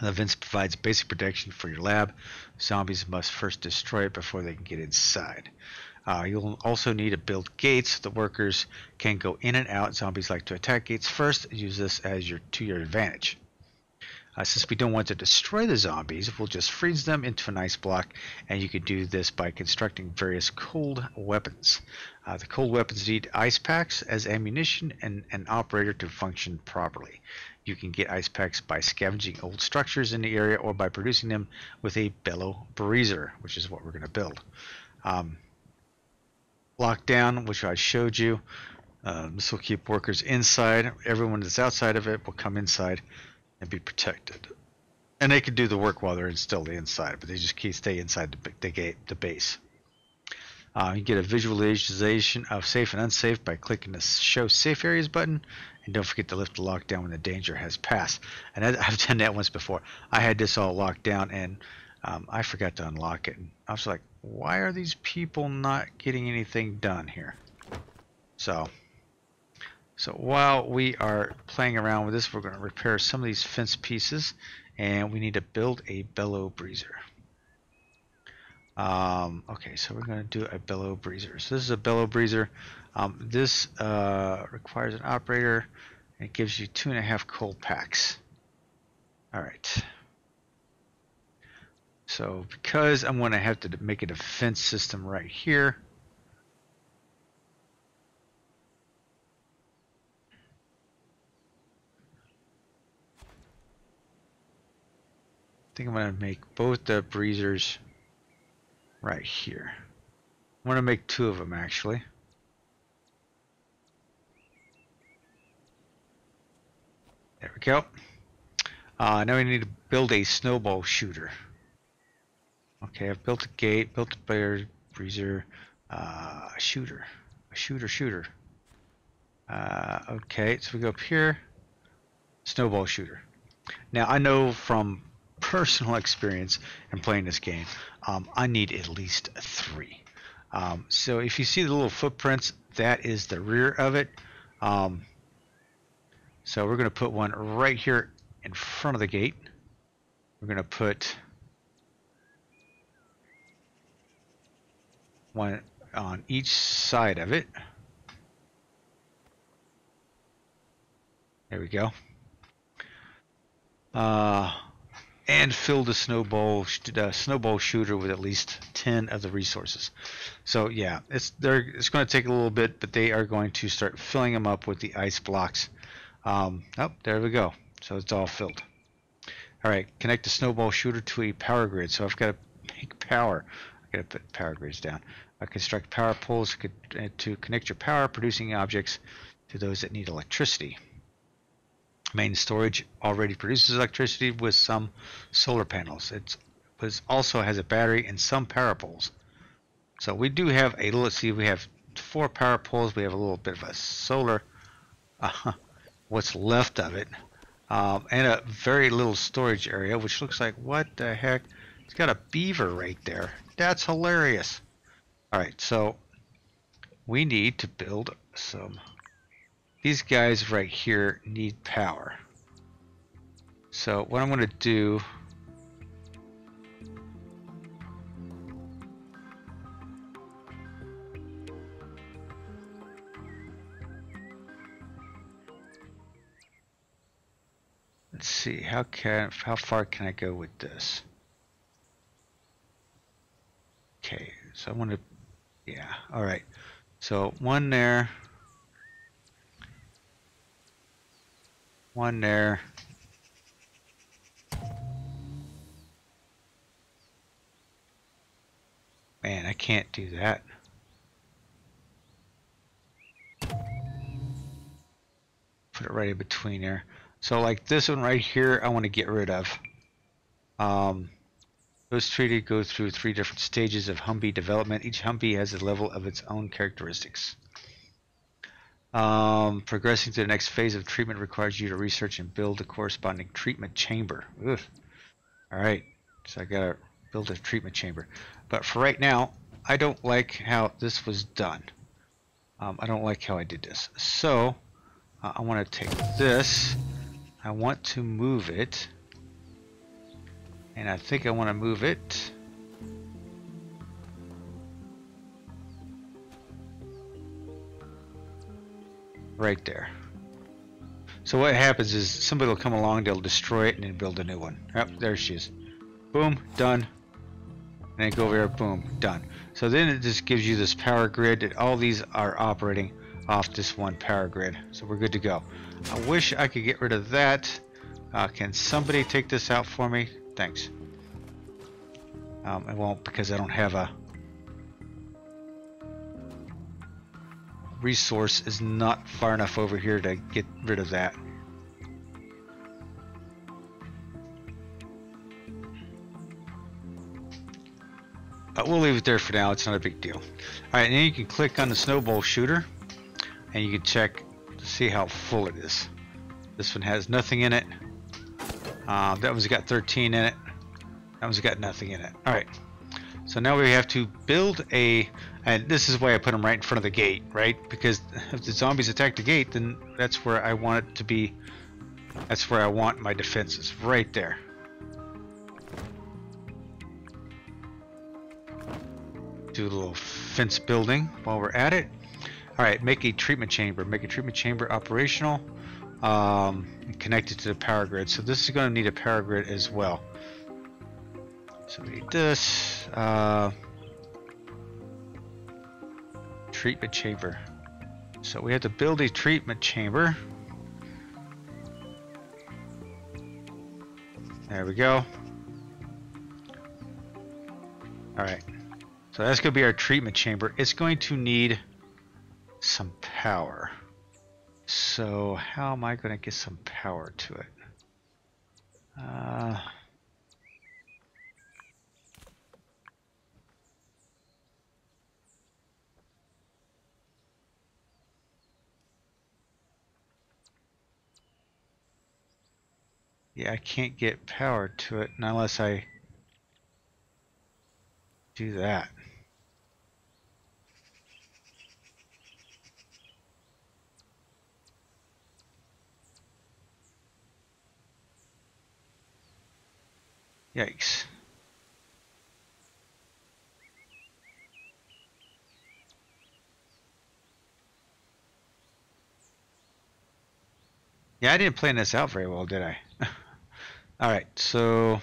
The Vince provides basic protection for your lab. Zombies must first destroy it before they can get inside. Uh, you'll also need to build gates the workers can go in and out. Zombies like to attack gates first. Use this as your to your advantage. Uh, since we don't want to destroy the zombies, we'll just freeze them into an ice block, and you can do this by constructing various cold weapons. Uh, the cold weapons need ice packs as ammunition and an operator to function properly. You can get ice packs by scavenging old structures in the area or by producing them with a bellow breezer, which is what we're going to build. Um, lockdown, which I showed you. Uh, this will keep workers inside. Everyone that's outside of it will come inside and be protected. And they can do the work while they're still inside, but they just can't stay inside the, the gate, the base. Uh, you get a visualization of safe and unsafe by clicking the Show Safe Areas button, and don't forget to lift the lockdown when the danger has passed. And I, have done that once before. I had this all locked down, and um, I forgot to unlock it. And I was like, why are these people not getting anything done here? So, so while we are playing around with this, we're going to repair some of these fence pieces, and we need to build a bellow breezer. Um, okay, so we're going to do a bellow breezer. So this is a bellow breezer. Um, this uh, requires an operator. And it gives you two and a half coal packs. All right. So because I'm going to have to make a defense system right here, think I'm going to make both the breezers right here. I'm going to make two of them actually. There we go. Uh, now we need to build a snowball shooter. Okay, I've built a gate, built a bear breezer, uh, shooter, a shooter, shooter. Uh, okay, so we go up here, snowball shooter. Now I know from personal experience in playing this game, um, I need at least three. Um, so if you see the little footprints, that is the rear of it. Um, so we're going to put one right here in front of the gate. We're going to put one on each side of it. There we go. Uh, and fill the snowball uh, snowball shooter with at least 10 of the resources. So yeah, it's they're it's going to take a little bit, but they are going to start filling them up with the ice blocks. Um, oh, there we go. So it's all filled. All right, connect the snowball shooter to a power grid. So I've got to make power. I got to put power grids down. I construct power poles to connect your power producing objects to those that need electricity. Main storage already produces electricity with some solar panels. It also has a battery and some power poles. So we do have a let's see we have four power poles, we have a little bit of a solar, uh, what's left of it, um, and a very little storage area, which looks like, what the heck, it's got a beaver right there. That's hilarious. Alright, so we need to build some these guys right here need power. So what I'm going to do Let's see how can how far can I go with this? Okay, so I want to yeah, all right. So one there One there. Man, I can't do that. Put it right in between there. So like this one right here, I want to get rid of. Um, those treated go through three different stages of Humbie development. Each Humbie has a level of its own characteristics. Um, progressing to the next phase of treatment requires you to research and build a corresponding treatment chamber. Ugh. All right, so I gotta build a treatment chamber. But for right now, I don't like how this was done. Um, I don't like how I did this. So uh, I want to take this. I want to move it. And I think I want to move it right there. So what happens is somebody will come along, they'll destroy it, and then build a new one. Yep, there she is. Boom, done. And then go over there, boom, done. So then it just gives you this power grid that all these are operating off this one power grid. So we're good to go. I wish I could get rid of that. Uh, can somebody take this out for me? Thanks. Um, I won't because I don't have a resource is not far enough over here to get rid of that. But we'll leave it there for now. It's not a big deal. Alright, then you can click on the snowball shooter and you can check to see how full it is. This one has nothing in it. Uh, that one's got 13 in it. That one's got nothing in it. Alright. So now we have to build a, and this is why I put them right in front of the gate, right? Because if the zombies attack the gate, then that's where I want it to be, that's where I want my defenses, right there. Do a little fence building while we're at it. All right, make a treatment chamber. Make a treatment chamber operational, um, connected to the power grid. So this is going to need a power grid as well. So we need this. Uh, treatment chamber. So we have to build a treatment chamber. There we go. Alright. So that's going to be our treatment chamber. It's going to need some power. So how am I going to get some power to it? Uh... Yeah, I can't get power to it unless I do that. Yikes. Yeah, I didn't plan this out very well, did I? Alright, so...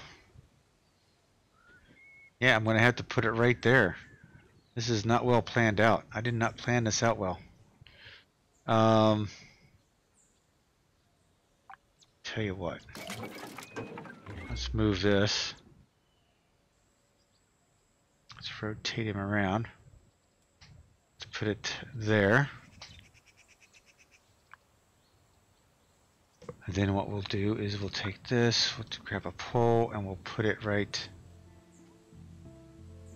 Yeah, I'm going to have to put it right there. This is not well planned out. I did not plan this out well. Um, tell you what. Let's move this. Let's rotate him around. Let's put it there. And then what we'll do is we'll take this, we'll grab a pole, and we'll put it right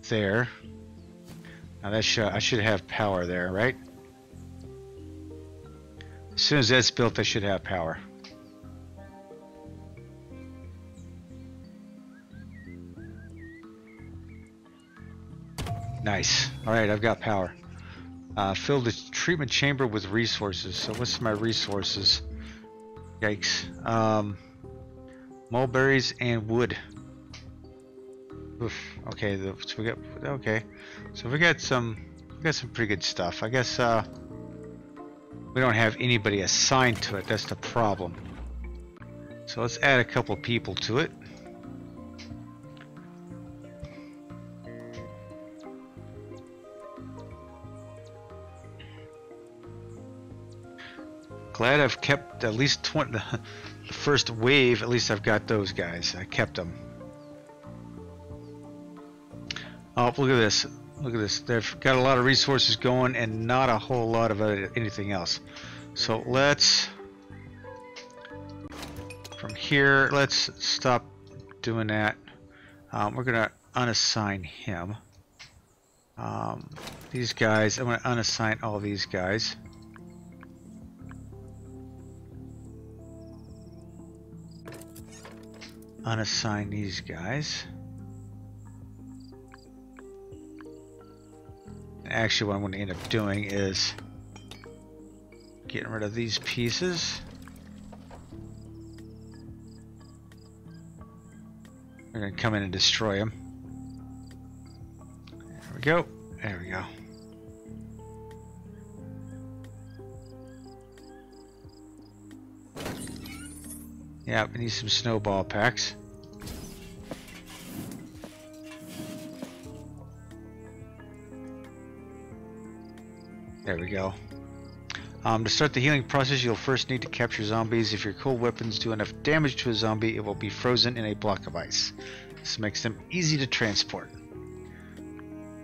there. Now that should I should have power there, right? As soon as that's built, I should have power. Nice. All right, I've got power. Uh, fill the treatment chamber with resources. So what's my resources? Yikes. Um, mulberries and wood. Oof. Okay, the, so we got okay. So we got some we got some pretty good stuff. I guess uh, we don't have anybody assigned to it. That's the problem. So let's add a couple people to it. Glad I've kept at least 20, the first wave, at least I've got those guys. I kept them. Oh, look at this. Look at this. They've got a lot of resources going and not a whole lot of anything else. So let's, from here, let's stop doing that. Um, we're going to unassign him. Um, these guys, I'm going to unassign all these guys. Unassign these guys. actually what I'm going to end up doing is getting rid of these pieces. We're going to come in and destroy them. There we go. There we go. Yeah, we need some snowball packs. There we go. Um, to start the healing process, you'll first need to capture zombies. If your cold weapons do enough damage to a zombie, it will be frozen in a block of ice. This makes them easy to transport.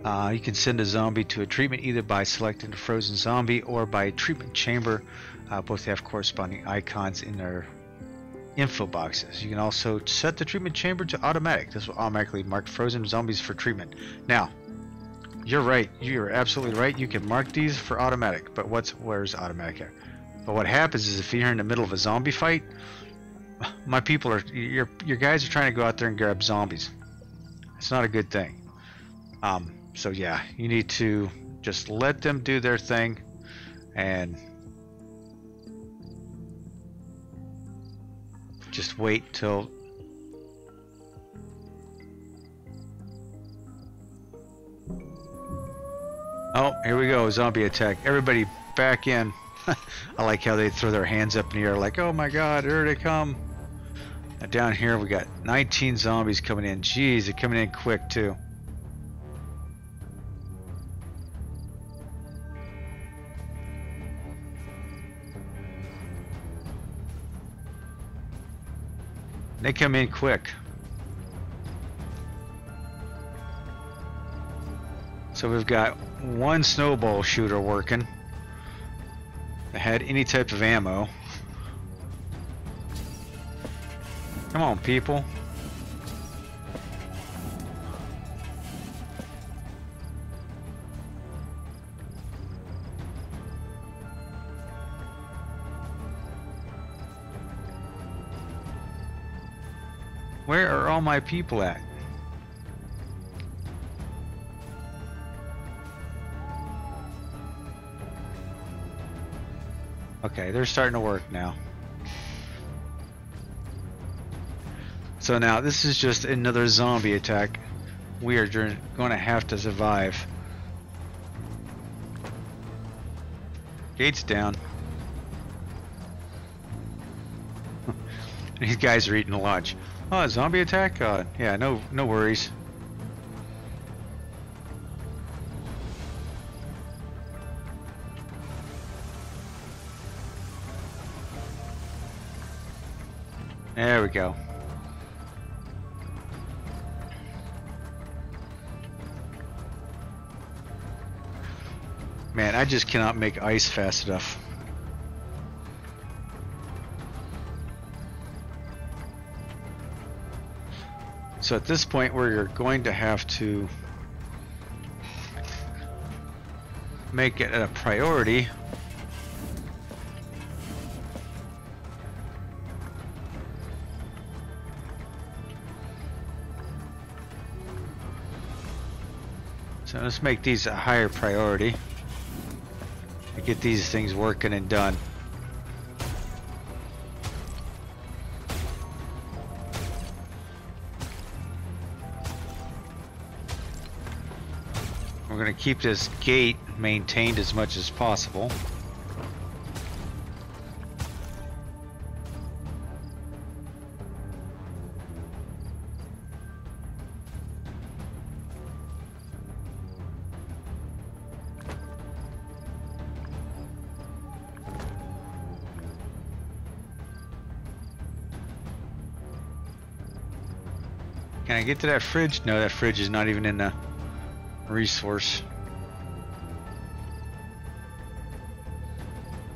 Uh, you can send a zombie to a treatment either by selecting a frozen zombie or by a treatment chamber. Uh, both have corresponding icons in their info boxes. You can also set the treatment chamber to automatic. This will automatically mark frozen zombies for treatment. Now, you're right. You're absolutely right. You can mark these for automatic, but what's where's automatic here? But what happens is if you're in the middle of a zombie fight, my people are your your guys are trying to go out there and grab zombies. It's not a good thing. Um, so yeah, you need to just let them do their thing and just wait till Oh, here we go, zombie attack. Everybody back in. I like how they throw their hands up in the air like, oh my god, here they come. Now down here we got 19 zombies coming in. Jeez, they're coming in quick too. They come in quick. So we've got one snowball shooter working that had any type of ammo. Come on, people. My people at? Okay, they're starting to work now. So now, this is just another zombie attack. We are going to have to survive. Gates down. These guys are eating lunch. Oh, zombie attack? Uh, yeah, no, no worries. There we go. Man, I just cannot make ice fast enough. So at this point where you're going to have to make it a priority So let's make these a higher priority to get these things working and done. Keep this gate maintained as much as possible. Can I get to that fridge? No, that fridge is not even in the resource.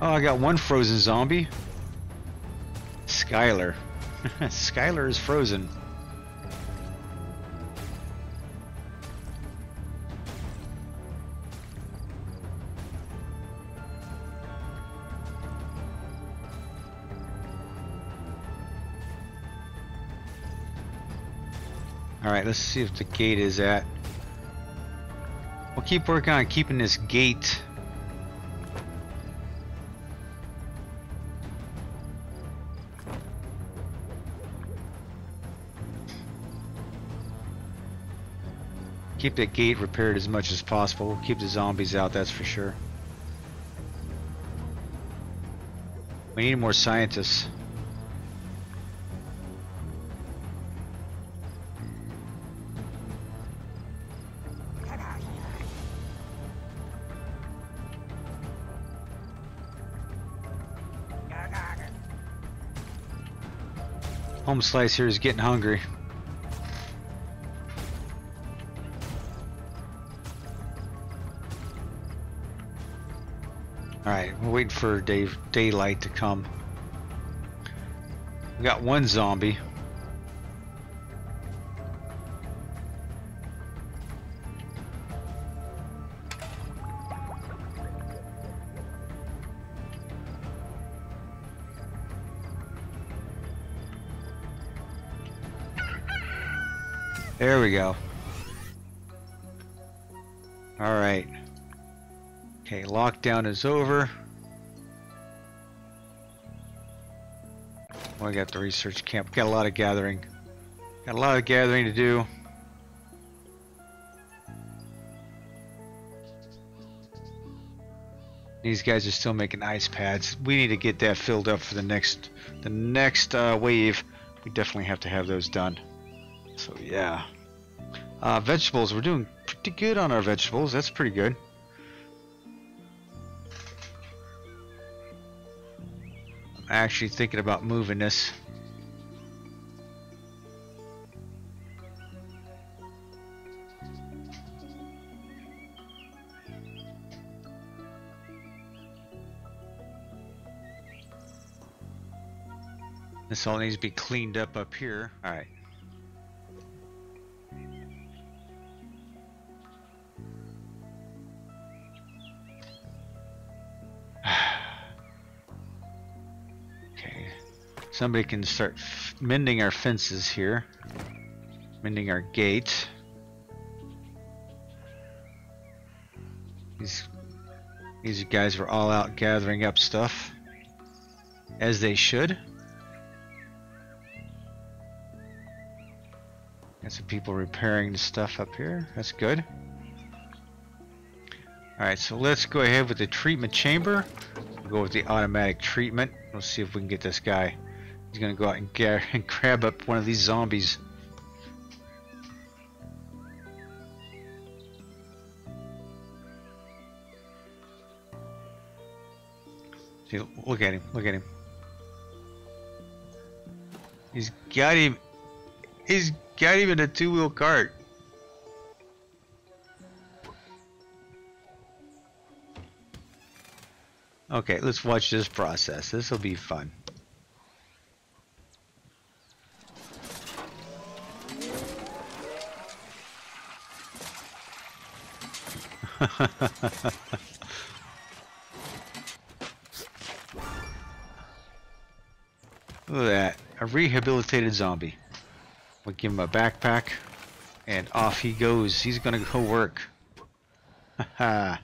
Oh, I got one frozen zombie. Skylar. Skylar is frozen. Alright, let's see if the gate is at. We'll keep working on keeping this gate. Keep that gate repaired as much as possible. Keep the zombies out, that's for sure. We need more scientists. Home Slice here is getting hungry. For day, daylight to come. We got one zombie. There we go. Alright. Okay, lockdown is over. I got the research camp. Got a lot of gathering. Got a lot of gathering to do. These guys are still making ice pads. We need to get that filled up for the next the next uh, wave. We definitely have to have those done. So yeah. Uh, vegetables, we're doing pretty good on our vegetables. That's pretty good. Actually thinking about moving this. This all needs to be cleaned up up here. All right. Somebody can start mending our fences here. Mending our gate. These these guys were all out gathering up stuff. As they should. Got some people repairing the stuff up here. That's good. Alright, so let's go ahead with the treatment chamber. We'll go with the automatic treatment. Let's see if we can get this guy He's gonna go out and, and grab up one of these zombies. See, look at him. Look at him. He's got him. He's got him in a two-wheel cart. Okay, let's watch this process. This will be fun. Look at that. A rehabilitated zombie. We'll give him a backpack. And off he goes. He's gonna go work.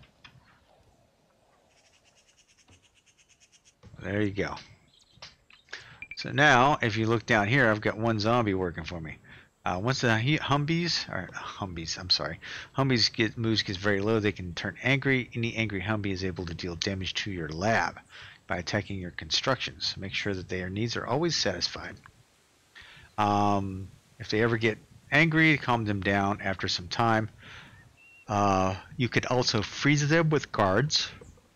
There you go. So now, if you look down here, I've got one zombie working for me. Uh, once the Humvees, or Humbies, I'm sorry, Humbies get moves gets very low, they can turn angry. Any angry Humbie is able to deal damage to your lab by attacking your constructions. Make sure that their needs are always satisfied. Um, if they ever get angry, calm them down after some time. Uh, you could also freeze them with guards.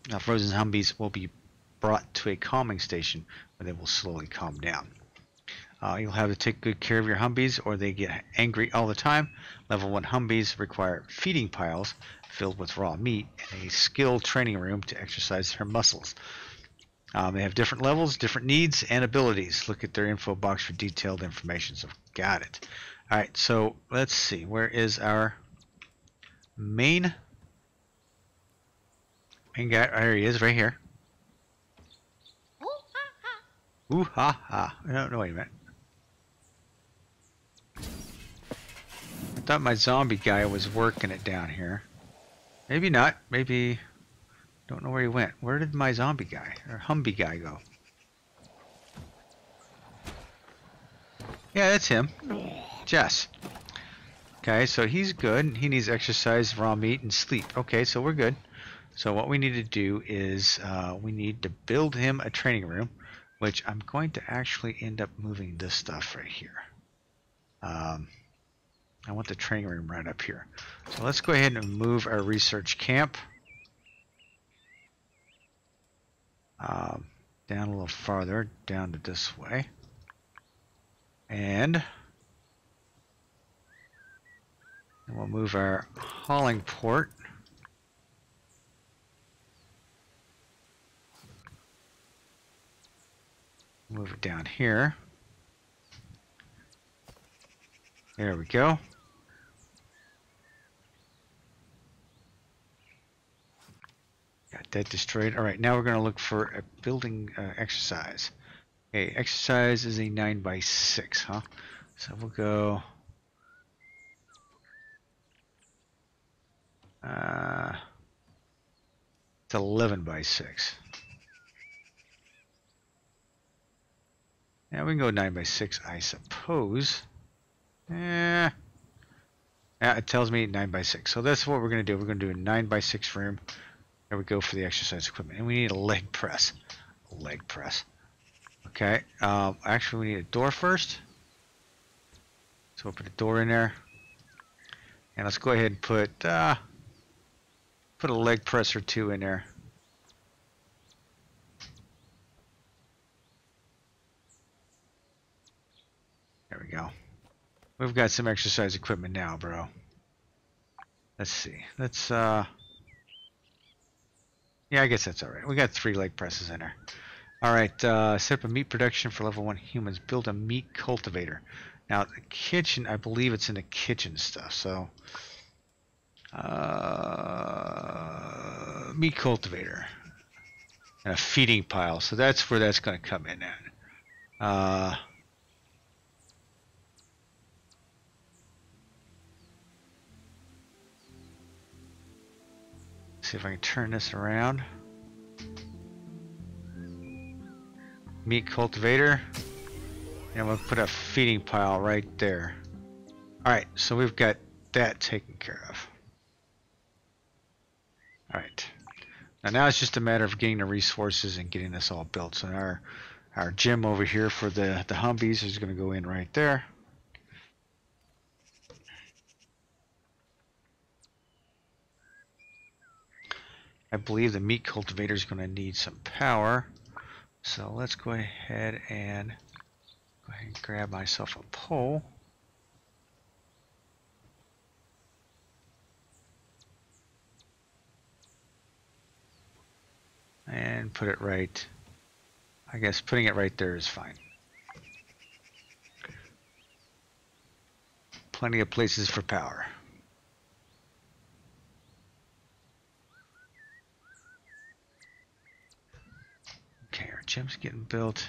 Now, frozen Humbies will be brought to a calming station where they will slowly calm down. Uh, you'll have to take good care of your Humbies or they get angry all the time. Level 1 Humbies require feeding piles filled with raw meat and a skill training room to exercise their muscles. Um, they have different levels, different needs, and abilities. Look at their info box for detailed information. So, got it. All right, so let's see. Where is our main main guy? There he is, right here. Ooh ha ha! I don't know what you meant. I thought my zombie guy was working it down here. Maybe not. Maybe don't know where he went. Where did my zombie guy or Humby guy go? Yeah, that's him. Jess. Okay, so he's good. He needs exercise, raw meat, and sleep. Okay, so we're good. So what we need to do is uh, we need to build him a training room, which I'm going to actually end up moving this stuff right here. Um, I want the training room right up here. So let's go ahead and move our research camp. um, down a little farther, down to this way. And we'll move our hauling port move it down here. There we go. That destroyed. All right, now we're going to look for a building uh, exercise. Okay, exercise is a 9 by 6 huh? So we'll go... Uh, it's 11 by 6. Now we can go 9 by 6, I suppose. Yeah. Yeah, it tells me 9 by 6. So that's what we're going to do. We're going to do a 9 by 6 room. There we go for the exercise equipment. And we need a leg press. A leg press. Okay. Um, actually, we need a door first. So we'll put a door in there. And let's go ahead and put uh, put a leg press or two in there. There we go. We've got some exercise equipment now, bro. Let's see. Let's uh yeah, I guess that's alright. We got three leg presses in there. Alright, uh, set up a meat production for level 1 humans. Build a meat cultivator. Now, the kitchen, I believe it's in the kitchen stuff, so... Uh, meat cultivator. And a feeding pile, so that's where that's going to come in at. Uh... see if I can turn this around. Meat cultivator. And we'll put a feeding pile right there. Alright, so we've got that taken care of. Alright. Now, now it's just a matter of getting the resources and getting this all built. So our our gym over here for the, the Humbies is going to go in right there. I believe the meat cultivator is going to need some power. So let's go ahead and go ahead and grab myself a pole. And put it right, I guess putting it right there is fine. Plenty of places for power. Gym's getting built.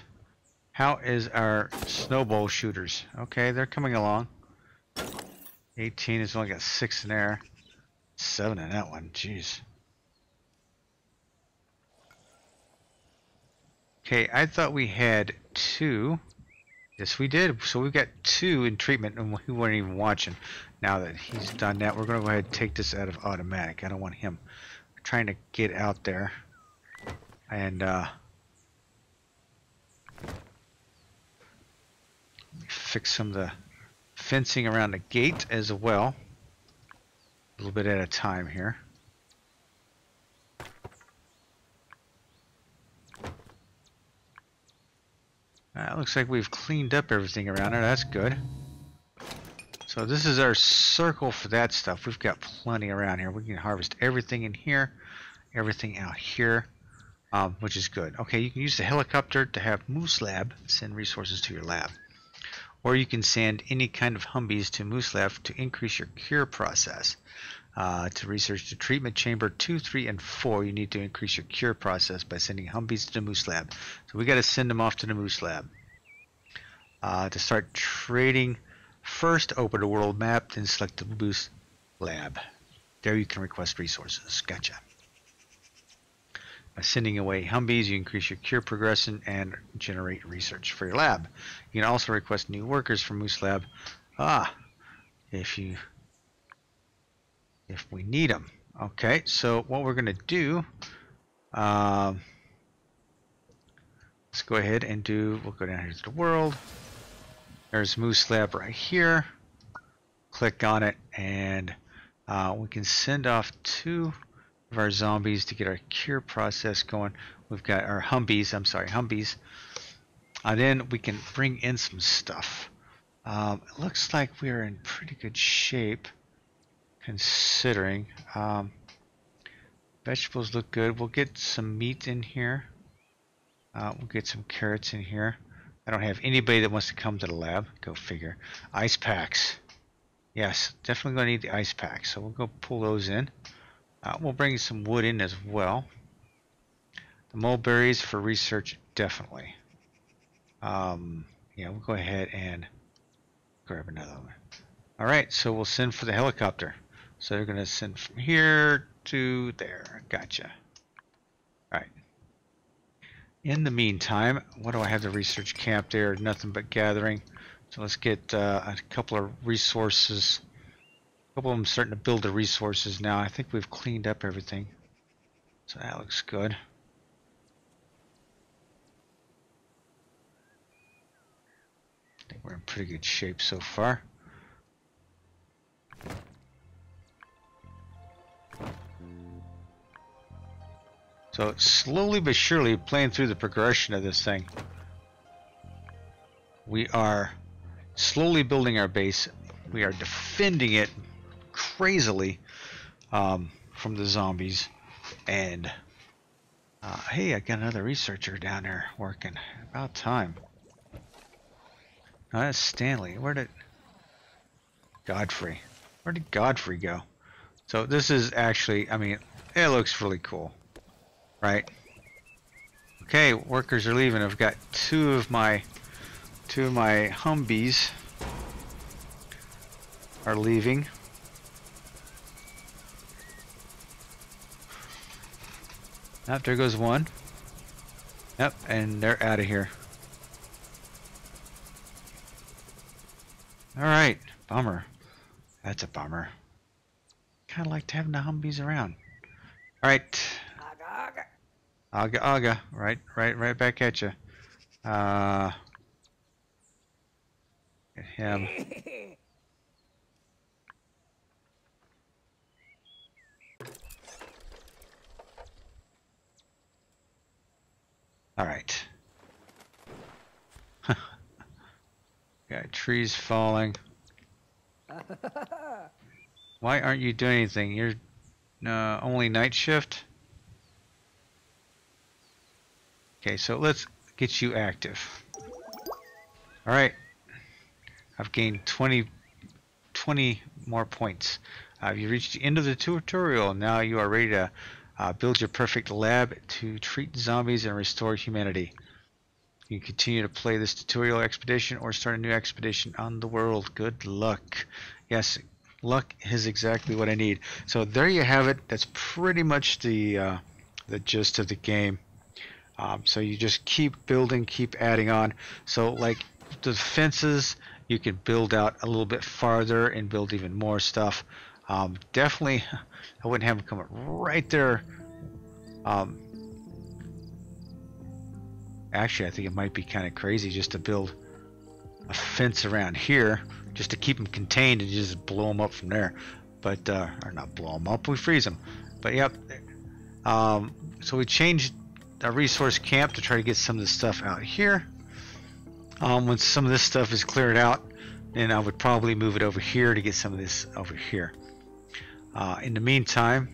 How is our snowball shooters? Okay, they're coming along. 18 has only got six in there. Seven in that one. Jeez. Okay, I thought we had two. Yes, we did. So we've got two in treatment, and we weren't even watching. Now that he's done that, we're going to go ahead and take this out of automatic. I don't want him trying to get out there. And, uh, fix some of the fencing around the gate as well. A little bit at a time here. Ah, that looks like we've cleaned up everything around there. That's good. So this is our circle for that stuff. We've got plenty around here. We can harvest everything in here, everything out here, um, which is good. Okay, you can use the helicopter to have Moose Lab send resources to your lab. Or you can send any kind of Humbies to Moose Lab to increase your cure process. Uh, to research the treatment chamber 2, 3, and 4, you need to increase your cure process by sending Humbies to the Moose Lab. So we got to send them off to the Moose Lab. Uh, to start trading, first open the world map, then select the Moose Lab. There you can request resources. Gotcha. By sending away Humbies, you increase your cure progression and generate research for your lab. You can also request new workers from Moose Lab. Ah, if you if we need them. Okay, so what we're going to do, um, let's go ahead and do, we'll go down here to the world. There's Moose Lab right here. Click on it and uh, we can send off two of our zombies to get our cure process going. We've got our humbies, I'm sorry, Humvees. And then we can bring in some stuff. Um, it looks like we're in pretty good shape considering. Um, vegetables look good. We'll get some meat in here. Uh, we'll get some carrots in here. I don't have anybody that wants to come to the lab. Go figure. Ice packs. Yes, definitely going to need the ice packs. So we'll go pull those in. Uh, we'll bring some wood in as well. The mulberries for research, definitely. Um, yeah, we'll go ahead and grab another one. All right, so we'll send for the helicopter. So they're going to send from here to there. Gotcha. All right. In the meantime, what do I have the research camp there? Nothing but gathering. So let's get uh, a couple of resources. Couple of them starting to build the resources now. I think we've cleaned up everything. So that looks good. I think we're in pretty good shape so far. So slowly but surely playing through the progression of this thing. We are slowly building our base. We are defending it crazily um, from the zombies. And uh, hey, I got another researcher down there working. About time. That's Stanley. Where did Godfrey? Where did Godfrey go? So this is actually, I mean, it looks really cool right? Okay, workers are leaving. I've got two of my two of my Humbies are leaving. Yep, there goes one. Yep, and they're out of here. Alright, bummer. That's a bummer. Kinda like to have the Humbies around. Alright. Aga, aga, Aga, right, right, right back at you. Uh, him. All right. Got trees falling. Why aren't you doing anything? You're uh, only night shift? Okay, so let's get you active. Alright. I've gained 20, 20 more points. Uh, you reached the end of the tutorial. Now you are ready to uh, build your perfect lab to treat zombies and restore humanity. You can continue to play this tutorial expedition or start a new expedition on the world. Good luck. Yes, luck is exactly what I need. So there you have it. That's pretty much the uh, the gist of the game. Um, so you just keep building, keep adding on. So like the fences, you can build out a little bit farther and build even more stuff. Um, definitely, I wouldn't have them come right there. Um, actually, I think it might be kind of crazy just to build a fence around here just to keep them contained and just blow them up from there. But, uh, or not blow them up, we freeze them. But, yep. Um, so we changed our resource camp to try to get some of the stuff out here. Um, when some of this stuff is cleared out, then I would probably move it over here to get some of this over here. Uh, in the meantime,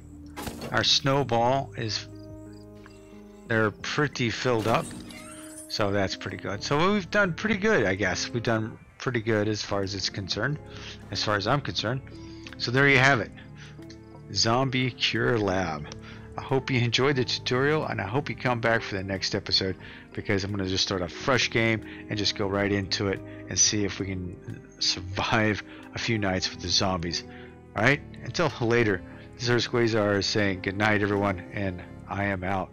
our snowball is they're pretty filled up, so that's pretty good. So we've done pretty good, I guess. We've done pretty good as far as it's concerned, as far as I'm concerned. So there you have it, Zombie Cure Lab. I hope you enjoyed the tutorial and I hope you come back for the next episode because I'm going to just start a fresh game and just go right into it and see if we can survive a few nights with the zombies. Alright, until later, this is Quayzar saying good night everyone and I am out.